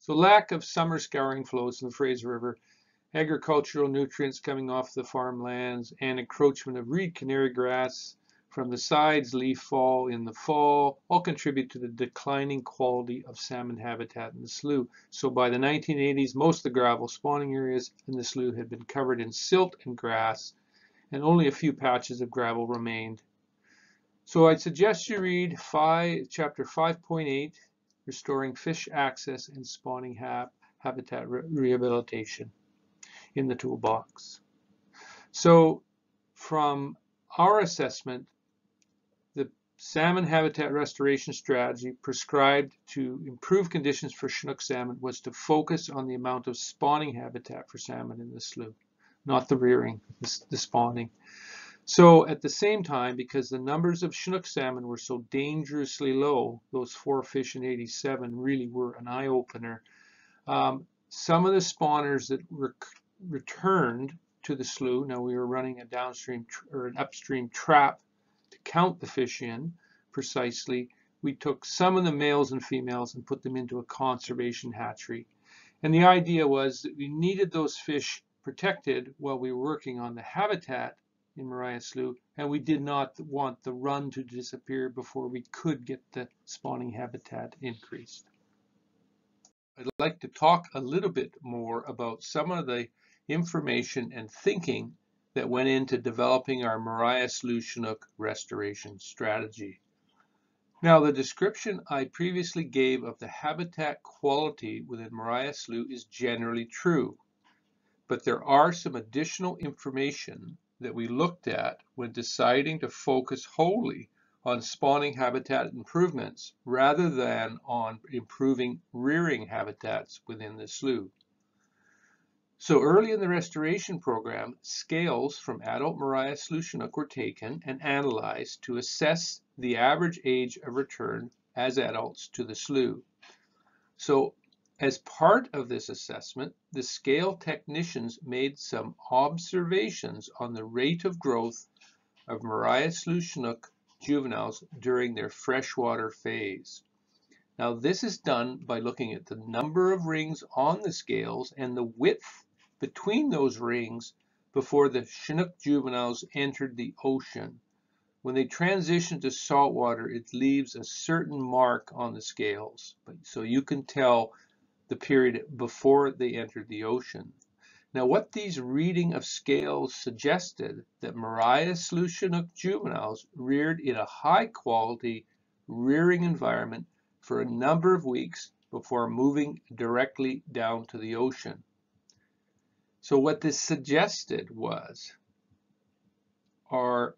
So lack of summer scouring flows in the Fraser River, agricultural nutrients coming off the farmlands, and encroachment of reed canary grass from the sides leaf fall in the fall all contribute to the declining quality of salmon habitat in the slough. So by the 1980s, most of the gravel spawning areas in the slough had been covered in silt and grass, and only a few patches of gravel remained. So I'd suggest you read five, chapter 5.8 restoring fish access and spawning hab habitat re rehabilitation in the toolbox. So from our assessment, the salmon habitat restoration strategy prescribed to improve conditions for Chinook salmon was to focus on the amount of spawning habitat for salmon in the slough, not the rearing, the spawning. So at the same time, because the numbers of Chinook salmon were so dangerously low, those four fish in 87 really were an eye-opener. Um, some of the spawners that were returned to the slough, now we were running a downstream or an upstream trap to count the fish in precisely. We took some of the males and females and put them into a conservation hatchery. And the idea was that we needed those fish protected while we were working on the habitat in Maria Slough, and we did not want the run to disappear before we could get the spawning habitat increased. I'd like to talk a little bit more about some of the information and thinking that went into developing our Maria Slough Chinook restoration strategy. Now, the description I previously gave of the habitat quality within Maria Slough is generally true, but there are some additional information that we looked at when deciding to focus wholly on spawning habitat improvements rather than on improving rearing habitats within the slough. So early in the restoration program, scales from adult Maria slough were taken and analyzed to assess the average age of return as adults to the slough. So as part of this assessment, the scale technicians made some observations on the rate of growth of Maria Slough juveniles during their freshwater phase. Now this is done by looking at the number of rings on the scales and the width between those rings before the Chinook juveniles entered the ocean. When they transition to saltwater, it leaves a certain mark on the scales. So you can tell the period before they entered the ocean. Now what these reading of scales suggested that Maria Slough Chinook juveniles reared in a high quality rearing environment for a number of weeks before moving directly down to the ocean. So what this suggested was our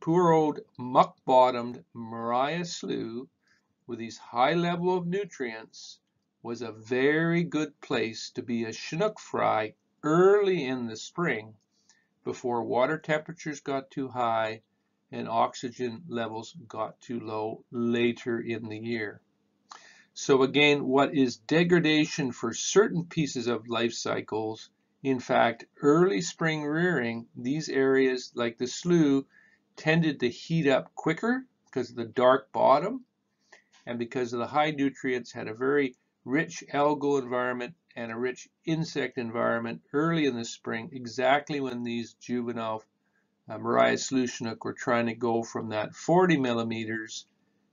poor old muck-bottomed Maria Slough with these high level of nutrients was a very good place to be a Chinook fry early in the spring before water temperatures got too high and oxygen levels got too low later in the year. So again, what is degradation for certain pieces of life cycles, in fact, early spring rearing, these areas like the slough tended to heat up quicker because of the dark bottom and because of the high nutrients had a very rich algal environment and a rich insect environment early in the spring, exactly when these juvenile uh, Maria Slough were trying to go from that 40 millimeters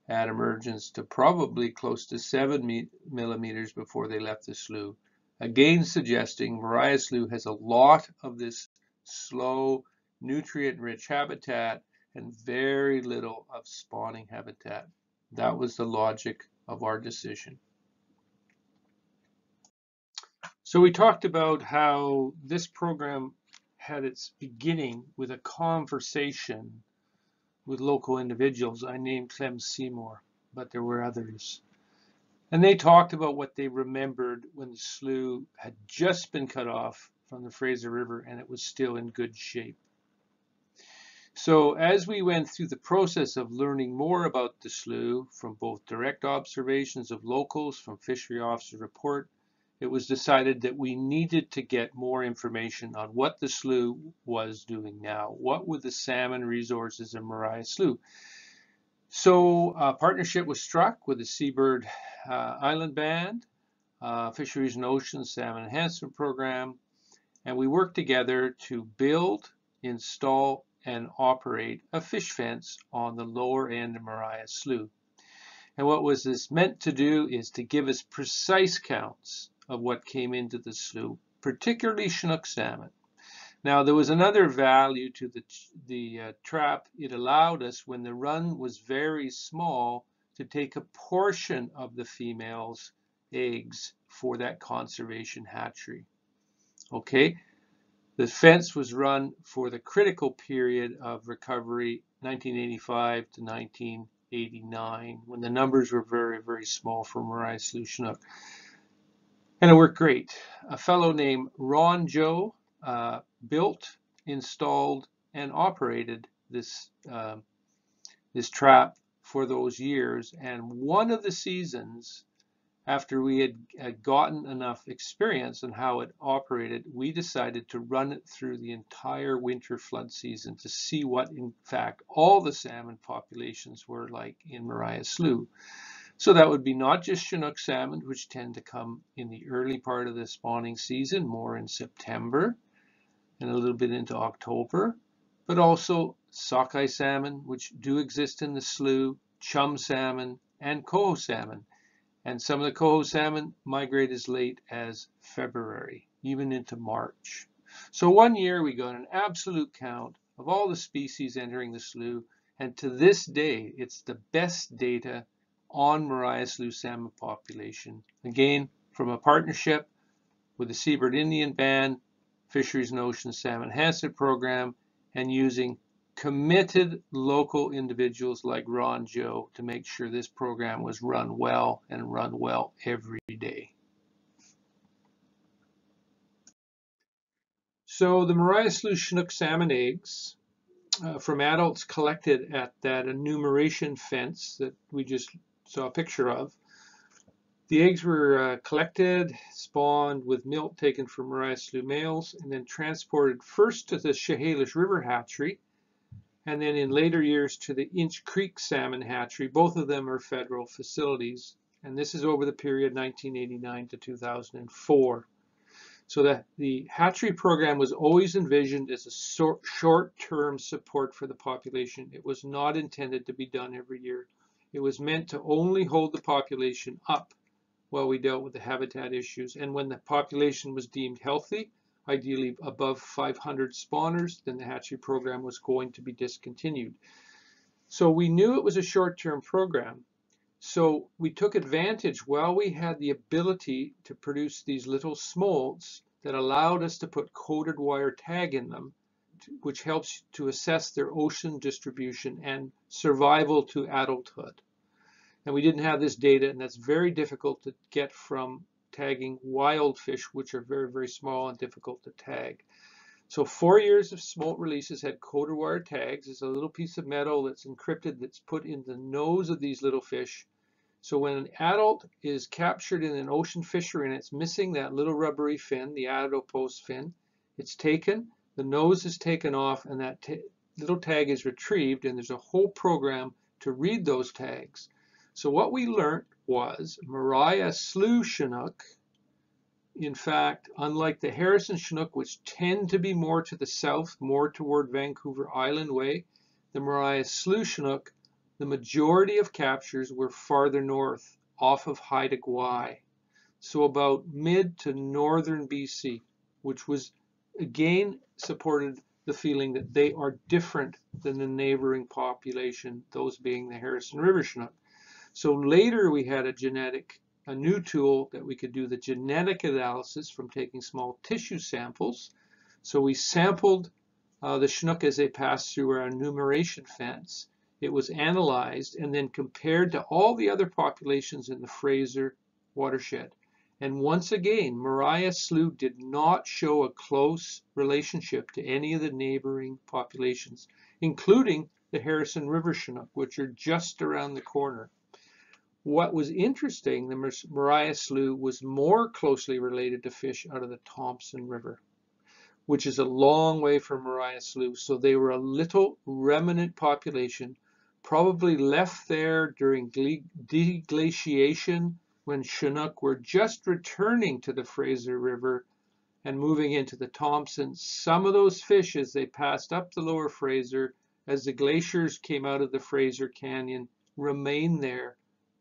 at emergence to probably close to 7 millimeters before they left the slough. Again suggesting Maria Slough has a lot of this slow, nutrient-rich habitat and very little of spawning habitat. That was the logic of our decision. So we talked about how this program had its beginning with a conversation with local individuals. I named Clem Seymour. but there were others. And they talked about what they remembered when the slough had just been cut off from the Fraser River and it was still in good shape. So as we went through the process of learning more about the slough from both direct observations of locals from fishery officer report, it was decided that we needed to get more information on what the slough was doing now. What were the salmon resources in Maria Slough? So a partnership was struck with the Seabird uh, Island Band, uh, Fisheries and Oceans Salmon Enhancement Program, and we worked together to build, install, and operate a fish fence on the lower end of Maria Slough. And what was this meant to do is to give us precise counts of what came into the slough, particularly Chinook salmon. Now there was another value to the, the uh, trap. It allowed us, when the run was very small, to take a portion of the female's eggs for that conservation hatchery. Okay, the fence was run for the critical period of recovery, 1985 to 1989, when the numbers were very, very small for Maria Slough Chinook. And it worked great. A fellow named Ron Joe uh, built, installed, and operated this, uh, this trap for those years. And one of the seasons after we had, had gotten enough experience on how it operated, we decided to run it through the entire winter flood season to see what, in fact, all the salmon populations were like in Maria Slough. So that would be not just Chinook salmon, which tend to come in the early part of the spawning season, more in September and a little bit into October, but also sockeye salmon, which do exist in the slough, chum salmon, and coho salmon and some of the coho salmon migrate as late as February, even into March. So one year we got an absolute count of all the species entering the slough, and to this day, it's the best data on Maria Slough salmon population. Again, from a partnership with the Seabird Indian Band, Fisheries and Ocean Salmon Enhancement Program, and using committed local individuals like Ron Joe to make sure this program was run well and run well every day. So the Maria Slough Chinook salmon eggs uh, from adults collected at that enumeration fence that we just saw a picture of. The eggs were uh, collected, spawned with milk taken from Maria Slough males, and then transported first to the Chehalis River hatchery, and then in later years to the Inch Creek Salmon Hatchery. Both of them are federal facilities, and this is over the period 1989 to 2004. So that the hatchery program was always envisioned as a short-term support for the population. It was not intended to be done every year. It was meant to only hold the population up while we dealt with the habitat issues. And when the population was deemed healthy, ideally above 500 spawners, then the hatchery program was going to be discontinued. So we knew it was a short-term program. So we took advantage while we had the ability to produce these little smolts that allowed us to put coded wire tag in them, which helps to assess their ocean distribution and survival to adulthood. And we didn't have this data, and that's very difficult to get from tagging wild fish, which are very, very small and difficult to tag. So four years of smolt releases had coded wire tags. It's a little piece of metal that's encrypted that's put in the nose of these little fish. So when an adult is captured in an ocean fishery and it's missing that little rubbery fin, the adipose fin, it's taken, the nose is taken off, and that little tag is retrieved, and there's a whole program to read those tags. So what we learned was Maria Slough Chinook, in fact, unlike the Harrison Chinook, which tend to be more to the south, more toward Vancouver Island Way, the Maria Slough Chinook, the majority of captures were farther north, off of Haida Gwaii. So about mid to northern BC, which was again supported the feeling that they are different than the neighboring population, those being the Harrison River Chinook. So later we had a genetic, a new tool that we could do the genetic analysis from taking small tissue samples. So we sampled uh, the Chinook as they passed through our enumeration fence, it was analyzed and then compared to all the other populations in the Fraser watershed. And once again, Maria Slough did not show a close relationship to any of the neighboring populations, including the Harrison River Chinook, which are just around the corner. What was interesting, the Maria Slough was more closely related to fish out of the Thompson River, which is a long way from Maria Slough. So they were a little remnant population, probably left there during deglaciation when Chinook were just returning to the Fraser River and moving into the Thompson, some of those fish as they passed up the lower Fraser, as the glaciers came out of the Fraser Canyon, remained there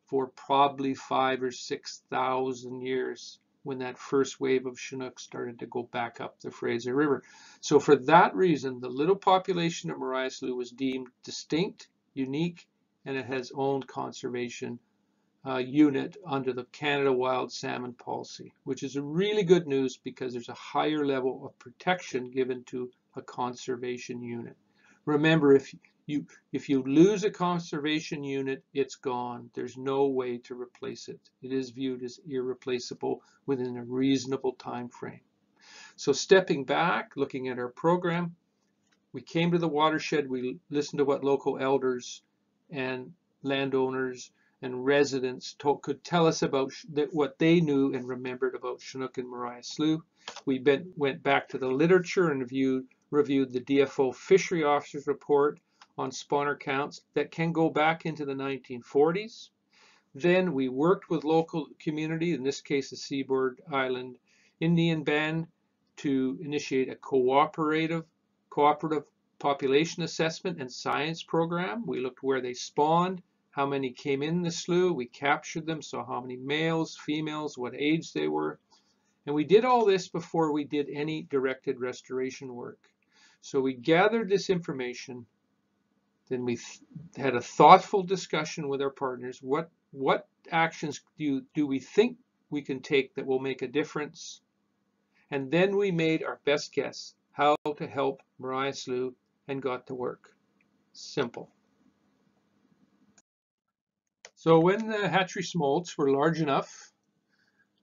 for probably five or 6,000 years when that first wave of Chinook started to go back up the Fraser River. So for that reason, the little population of Maria Slough was deemed distinct, unique, and it has own conservation uh, unit under the Canada Wild Salmon Policy, which is a really good news because there's a higher level of protection given to a conservation unit. Remember, if you if you lose a conservation unit, it's gone. There's no way to replace it. It is viewed as irreplaceable within a reasonable time frame. So stepping back, looking at our program, we came to the watershed, we listened to what local elders and landowners and residents told, could tell us about what they knew and remembered about Chinook and Maria Slough. We went back to the literature and viewed, reviewed the DFO Fishery Officer's report on spawner counts that can go back into the 1940s. Then we worked with local community, in this case the Seabird Island Indian Band, to initiate a cooperative cooperative population assessment and science program. We looked where they spawned, how many came in the slough. We captured them, saw how many males, females, what age they were. And we did all this before we did any directed restoration work. So we gathered this information, then we had a thoughtful discussion with our partners. What, what actions do, you, do we think we can take that will make a difference? And then we made our best guess how to help Maria Slough and got to work. Simple. So when the hatchery smolts were large enough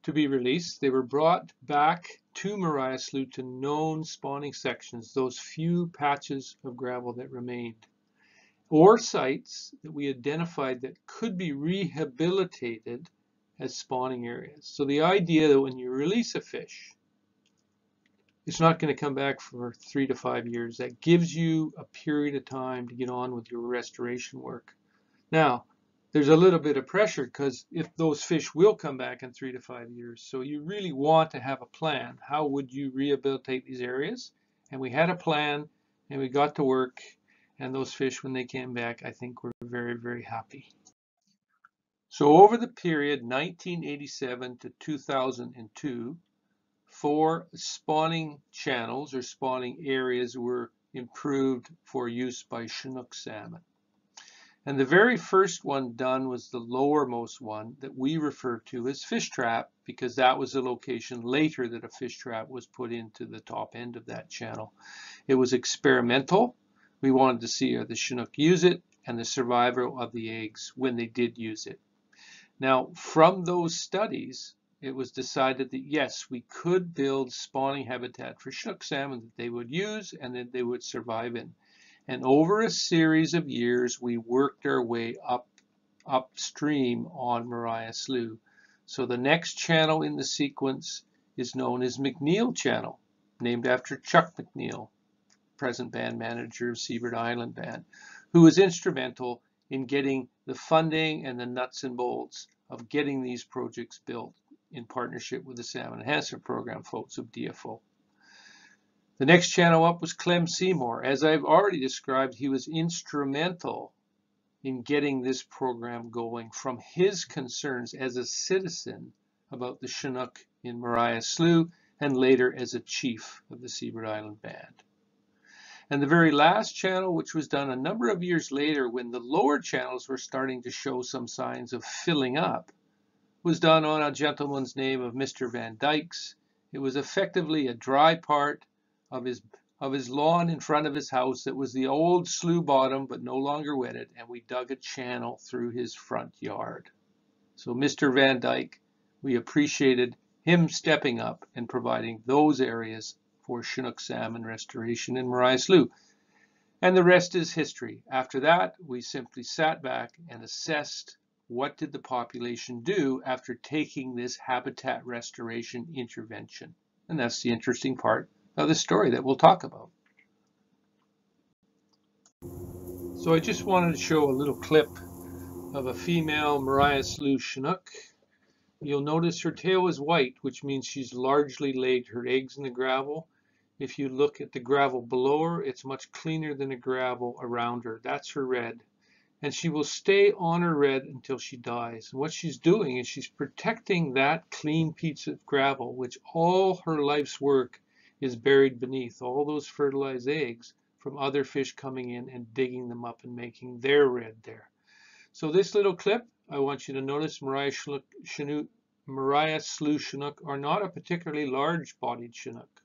to be released, they were brought back to Maria Slough to known spawning sections, those few patches of gravel that remained, or sites that we identified that could be rehabilitated as spawning areas. So the idea that when you release a fish, it's not going to come back for three to five years. That gives you a period of time to get on with your restoration work. Now, there's a little bit of pressure because if those fish will come back in three to five years. So you really want to have a plan. How would you rehabilitate these areas? And we had a plan and we got to work and those fish when they came back I think were very very happy. So over the period 1987 to 2002 four spawning channels or spawning areas were improved for use by Chinook salmon. And the very first one done was the lowermost one that we refer to as fish trap because that was the location later that a fish trap was put into the top end of that channel. It was experimental. We wanted to see the Chinook use it and the survival of the eggs when they did use it. Now, from those studies, it was decided that yes, we could build spawning habitat for Chinook salmon that they would use and that they would survive in. And over a series of years, we worked our way up upstream on Maria Slough. So the next channel in the sequence is known as McNeil Channel, named after Chuck McNeil, present band manager of Seabird Island Band, who was instrumental in getting the funding and the nuts and bolts of getting these projects built in partnership with the Salmon Enhancement Program folks of DFO. The next channel up was Clem Seymour. As I've already described, he was instrumental in getting this program going from his concerns as a citizen about the Chinook in Maria Slough and later as a chief of the Seabird Island Band. And the very last channel, which was done a number of years later when the lower channels were starting to show some signs of filling up, was done on a gentleman's name of Mr. Van Dykes. It was effectively a dry part of his of his lawn in front of his house that was the old slough bottom but no longer wetted and we dug a channel through his front yard. So Mr. Van Dyke, we appreciated him stepping up and providing those areas for Chinook salmon restoration in Maria Slough. And the rest is history. After that, we simply sat back and assessed what did the population do after taking this habitat restoration intervention. And that's the interesting part of the story that we'll talk about. So I just wanted to show a little clip of a female Maria Slough Chinook. You'll notice her tail is white, which means she's largely laid her eggs in the gravel. If you look at the gravel below her, it's much cleaner than the gravel around her. That's her redd. And she will stay on her redd until she dies. And what she's doing is she's protecting that clean piece of gravel, which all her life's work is buried beneath, all those fertilized eggs from other fish coming in and digging them up and making their redd there. So this little clip, I want you to notice Maria, Chinook, Maria Slough Chinook are not a particularly large-bodied Chinook.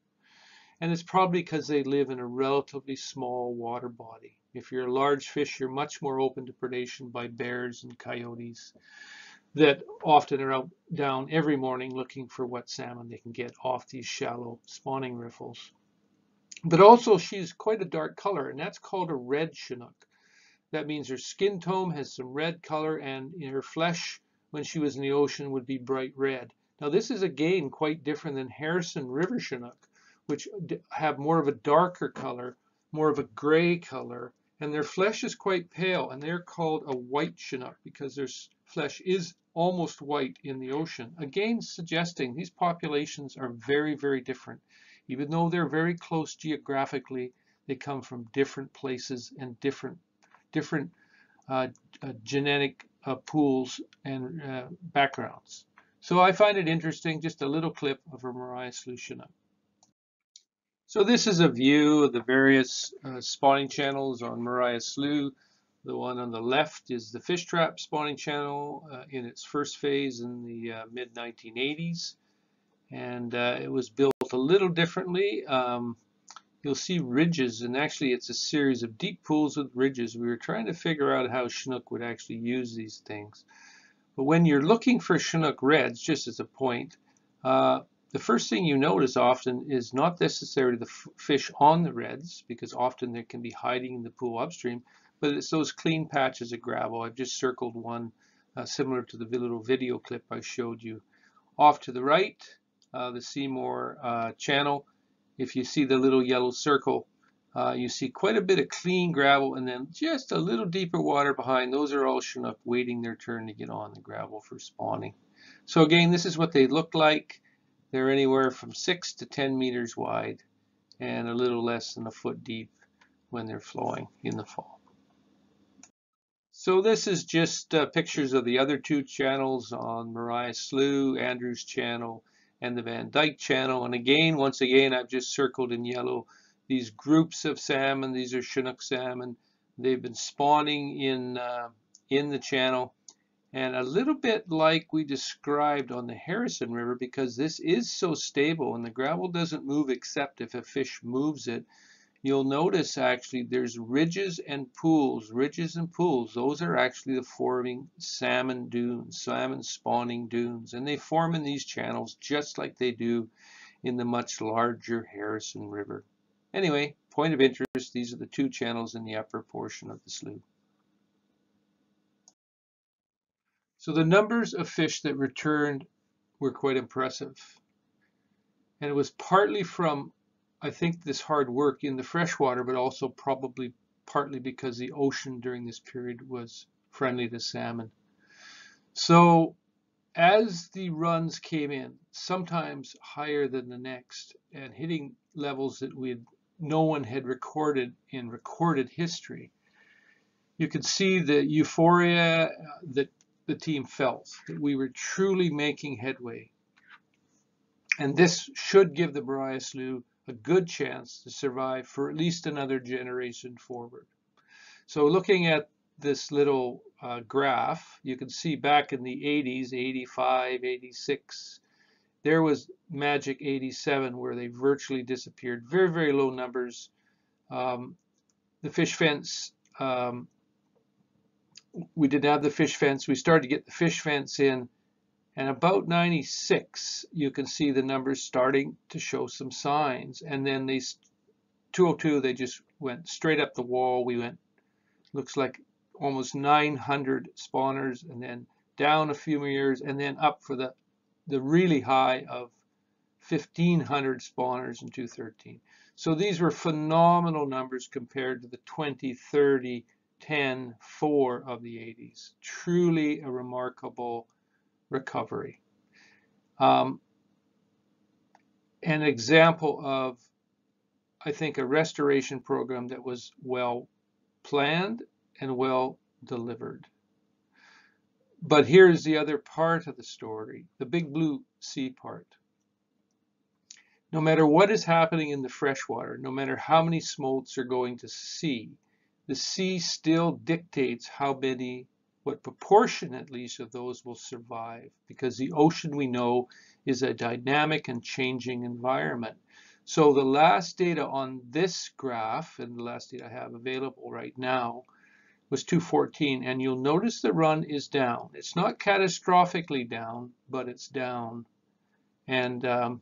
And it's probably because they live in a relatively small water body. If you're a large fish, you're much more open to predation by bears and coyotes that often are out down every morning looking for what salmon they can get off these shallow spawning riffles. But also she's quite a dark color, and that's called a red Chinook. That means her skin tone has some red color, and in her flesh, when she was in the ocean, would be bright red. Now this is again quite different than Harrison River Chinook, which have more of a darker color, more of a gray color, and their flesh is quite pale, and they're called a white Chinook because their flesh is almost white in the ocean. Again, suggesting these populations are very, very different. Even though they're very close geographically, they come from different places and different, different uh, uh, genetic uh, pools and uh, backgrounds. So I find it interesting, just a little clip of a Maria Slough Chinook. So this is a view of the various uh, spawning channels on Maria Slough. The one on the left is the fish trap spawning channel uh, in its first phase in the uh, mid 1980s. And uh, it was built a little differently. Um, you'll see ridges, and actually it's a series of deep pools with ridges. We were trying to figure out how Chinook would actually use these things. But when you're looking for Chinook redds, just as a point, uh, the first thing you notice often is not necessarily the fish on the redds, because often they can be hiding in the pool upstream, but it's those clean patches of gravel. I've just circled one uh, similar to the little video clip I showed you. Off to the right, uh, the Seymour uh, channel, if you see the little yellow circle, uh, you see quite a bit of clean gravel and then just a little deeper water behind. Those are all up waiting their turn to get on the gravel for spawning. So again, this is what they look like. They're anywhere from 6 to 10 meters wide and a little less than a foot deep when they're flowing in the fall. So this is just uh, pictures of the other two channels on Maria Slough, Andrew's channel, and the Van Dyke channel. And again, once again, I've just circled in yellow these groups of salmon. These are Chinook salmon. They've been spawning in, uh, in the channel and a little bit like we described on the Harrison River because this is so stable and the gravel doesn't move except if a fish moves it. You'll notice actually there's ridges and pools, ridges and pools. Those are actually the forming salmon dunes, salmon spawning dunes. And they form in these channels just like they do in the much larger Harrison River. Anyway, point of interest, these are the two channels in the upper portion of the slough. So the numbers of fish that returned were quite impressive. And it was partly from, I think, this hard work in the freshwater, but also probably partly because the ocean during this period was friendly to salmon. So as the runs came in, sometimes higher than the next, and hitting levels that we no one had recorded in recorded history, you could see the euphoria uh, that the team felt that we were truly making headway. And this should give the Maria Slough a good chance to survive for at least another generation forward. So looking at this little uh, graph, you can see back in the 80s, 85, 86, there was magic 87 where they virtually disappeared. Very, very low numbers. Um, the fish fence, um, we didn't have the fish fence. We started to get the fish fence in and about 96, you can see the numbers starting to show some signs. And then these 202, they just went straight up the wall. We went, looks like almost 900 spawners and then down a few more years and then up for the, the really high of 1500 spawners in 2013. So these were phenomenal numbers compared to the 20, 30, 10, 4 of the 80s. Truly a remarkable recovery. Um, an example of, I think, a restoration program that was well planned and well delivered. But here's the other part of the story, the big blue sea part. No matter what is happening in the freshwater, no matter how many smolts are going to sea, the sea still dictates how many what proportion at least of those will survive because the ocean we know is a dynamic and changing environment. So the last data on this graph and the last data I have available right now was 214 and you'll notice the run is down. It's not catastrophically down, but it's down. And um,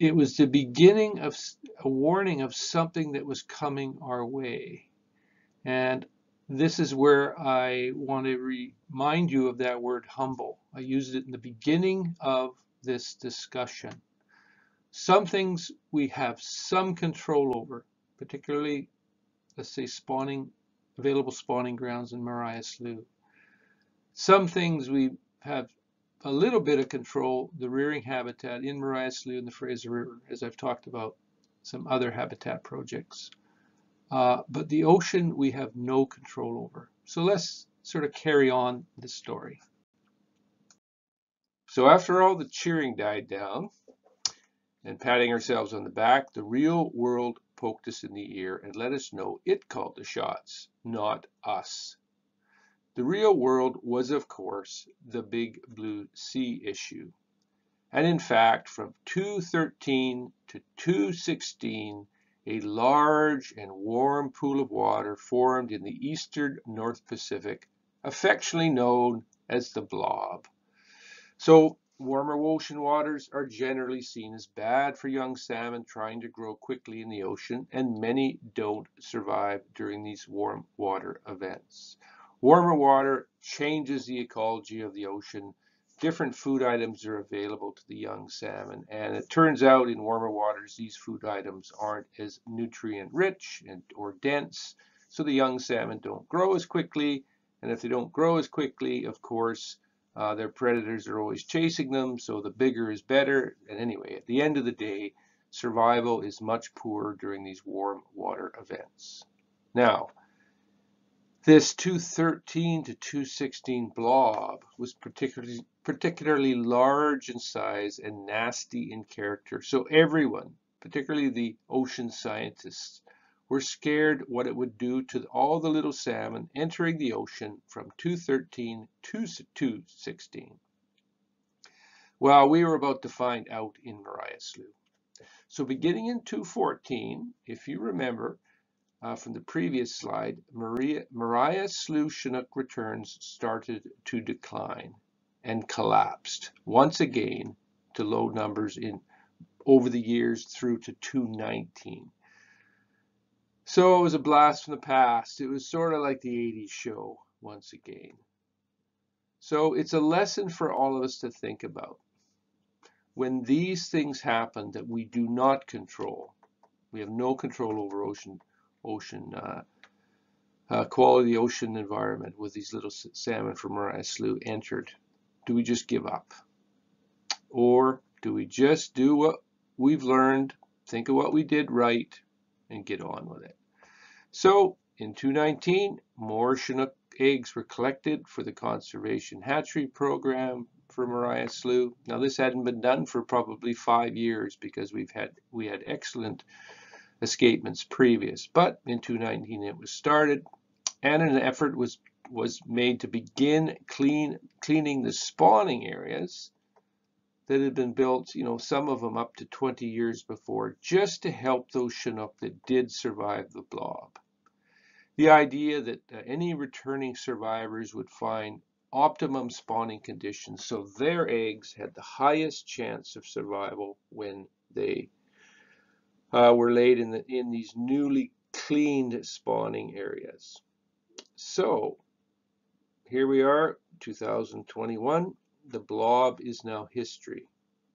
it was the beginning of a warning of something that was coming our way. And this is where I want to remind you of that word humble. I used it in the beginning of this discussion. Some things we have some control over, particularly, let's say, spawning, available spawning grounds in Maria Slough. Some things we have a little bit of control, the rearing habitat in Maria Slough and the Fraser River, as I've talked about some other habitat projects. Uh, but the ocean we have no control over. So let's sort of carry on the story. So after all the cheering died down and patting ourselves on the back, the real world poked us in the ear and let us know it called the shots, not us. The real world was, of course, the big blue sea issue. And in fact, from 213 to 216, a large and warm pool of water formed in the eastern North Pacific, affectionately known as the blob. So warmer ocean waters are generally seen as bad for young salmon trying to grow quickly in the ocean, and many don't survive during these warm water events. Warmer water changes the ecology of the ocean different food items are available to the young salmon. And it turns out in warmer waters, these food items aren't as nutrient rich and, or dense. So the young salmon don't grow as quickly. And if they don't grow as quickly, of course, uh, their predators are always chasing them. So the bigger is better. And anyway, at the end of the day, survival is much poorer during these warm water events. Now, this 213 to 216 blob was particularly particularly large in size and nasty in character. So everyone, particularly the ocean scientists, were scared what it would do to all the little salmon entering the ocean from 213 to 216. Well, we were about to find out in Maria Slough. So beginning in 214, if you remember, uh, from the previous slide, Maria, Maria Slough Chinook returns started to decline and collapsed once again to low numbers in over the years through to 219. So it was a blast from the past. It was sort of like the 80s show once again. So it's a lesson for all of us to think about. When these things happen that we do not control, we have no control over ocean ocean uh, uh, quality ocean environment with these little salmon from Maria Slough entered. Do we just give up? Or do we just do what we've learned, think of what we did right, and get on with it? So in 2019, more Chinook eggs were collected for the conservation hatchery program for Maria Slough. Now this hadn't been done for probably five years because we've had we had excellent escapements previous. But in 219 it was started and an effort was was made to begin clean cleaning the spawning areas that had been built, you know, some of them up to 20 years before, just to help those Chinook that did survive the blob. The idea that uh, any returning survivors would find optimum spawning conditions so their eggs had the highest chance of survival when they uh, were laid in, the, in these newly cleaned spawning areas. So here we are, 2021. The blob is now history.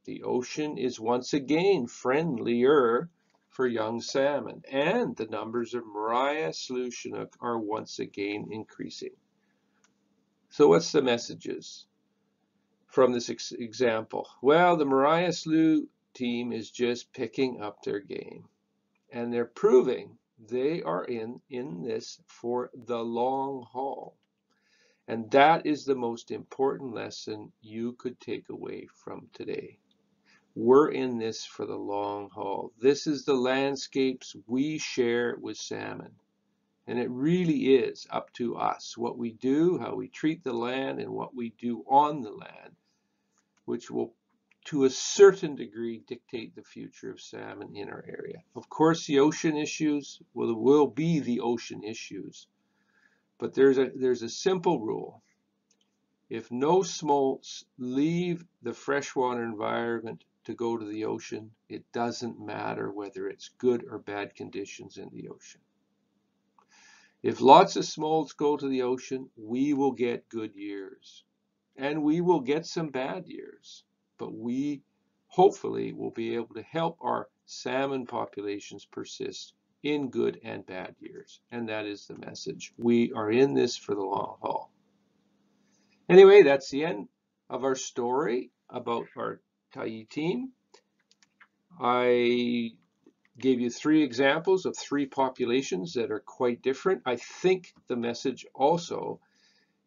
The ocean is once again friendlier for young salmon, and the numbers of Maria Chinook are once again increasing. So what's the messages from this ex example? Well, the Maria Slough team is just picking up their game, and they're proving they are in, in this for the long haul. And that is the most important lesson you could take away from today. We're in this for the long haul. This is the landscapes we share with salmon. And it really is up to us what we do, how we treat the land, and what we do on the land, which will, to a certain degree, dictate the future of salmon in our area. Of course, the ocean issues will, will be the ocean issues. But there's a, there's a simple rule. If no smolts leave the freshwater environment to go to the ocean, it doesn't matter whether it's good or bad conditions in the ocean. If lots of smolts go to the ocean, we will get good years. And we will get some bad years. But we hopefully will be able to help our salmon populations persist in good and bad years. And that is the message. We are in this for the long haul. Anyway, that's the end of our story about our Tyee team. I gave you three examples of three populations that are quite different. I think the message also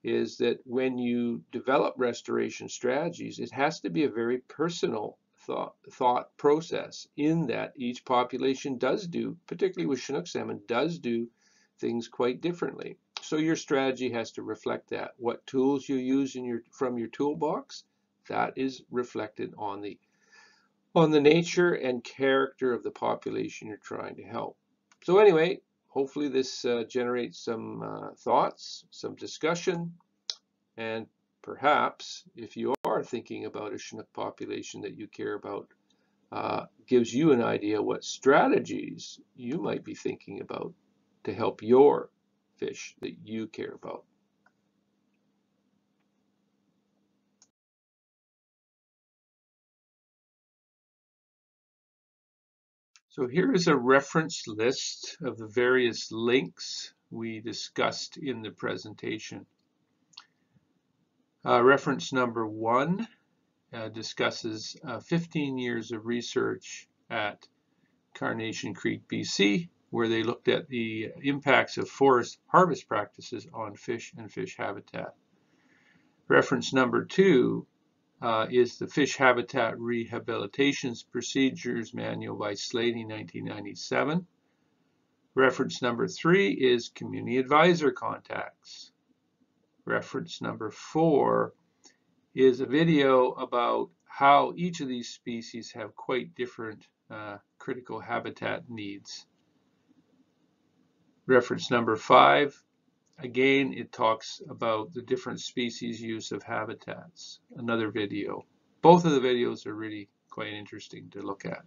is that when you develop restoration strategies, it has to be a very personal thought, thought process in that each population does do, particularly with Chinook salmon, does do things quite differently. So your strategy has to reflect that. What tools you use in your from your toolbox, that is reflected on the on the nature and character of the population you're trying to help. So anyway, hopefully this uh, generates some uh, thoughts, some discussion, and perhaps if you are thinking about a Chinook population that you care about, uh, gives you an idea what strategies you might be thinking about to help your fish that you care about. So here is a reference list of the various links we discussed in the presentation. Uh, reference number one uh, discusses uh, 15 years of research at Carnation Creek, BC, where they looked at the impacts of forest harvest practices on fish and fish habitat. Reference number two uh, is the Fish Habitat Rehabilitations Procedures Manual by Slaney 1997. Reference number three is Community Advisor Contacts. Reference number four is a video about how each of these species have quite different uh, critical habitat needs. Reference number five, again, it talks about the different species use of habitats, another video. Both of the videos are really quite interesting to look at.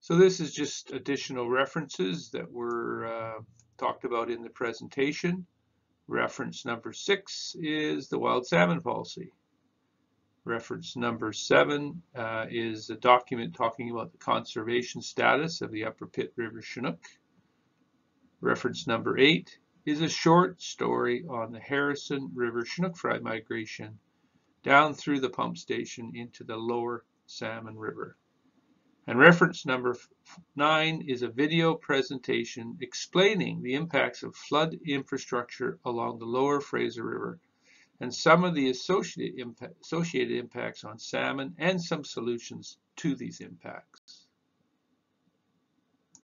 So this is just additional references that were uh, talked about in the presentation. Reference number six is the wild salmon policy. Reference number seven uh, is a document talking about the conservation status of the Upper Pitt River Chinook. Reference number eight is a short story on the Harrison River Chinook fry migration down through the pump station into the lower Salmon River. And reference number nine is a video presentation explaining the impacts of flood infrastructure along the lower Fraser River and some of the associated, impact, associated impacts on salmon and some solutions to these impacts.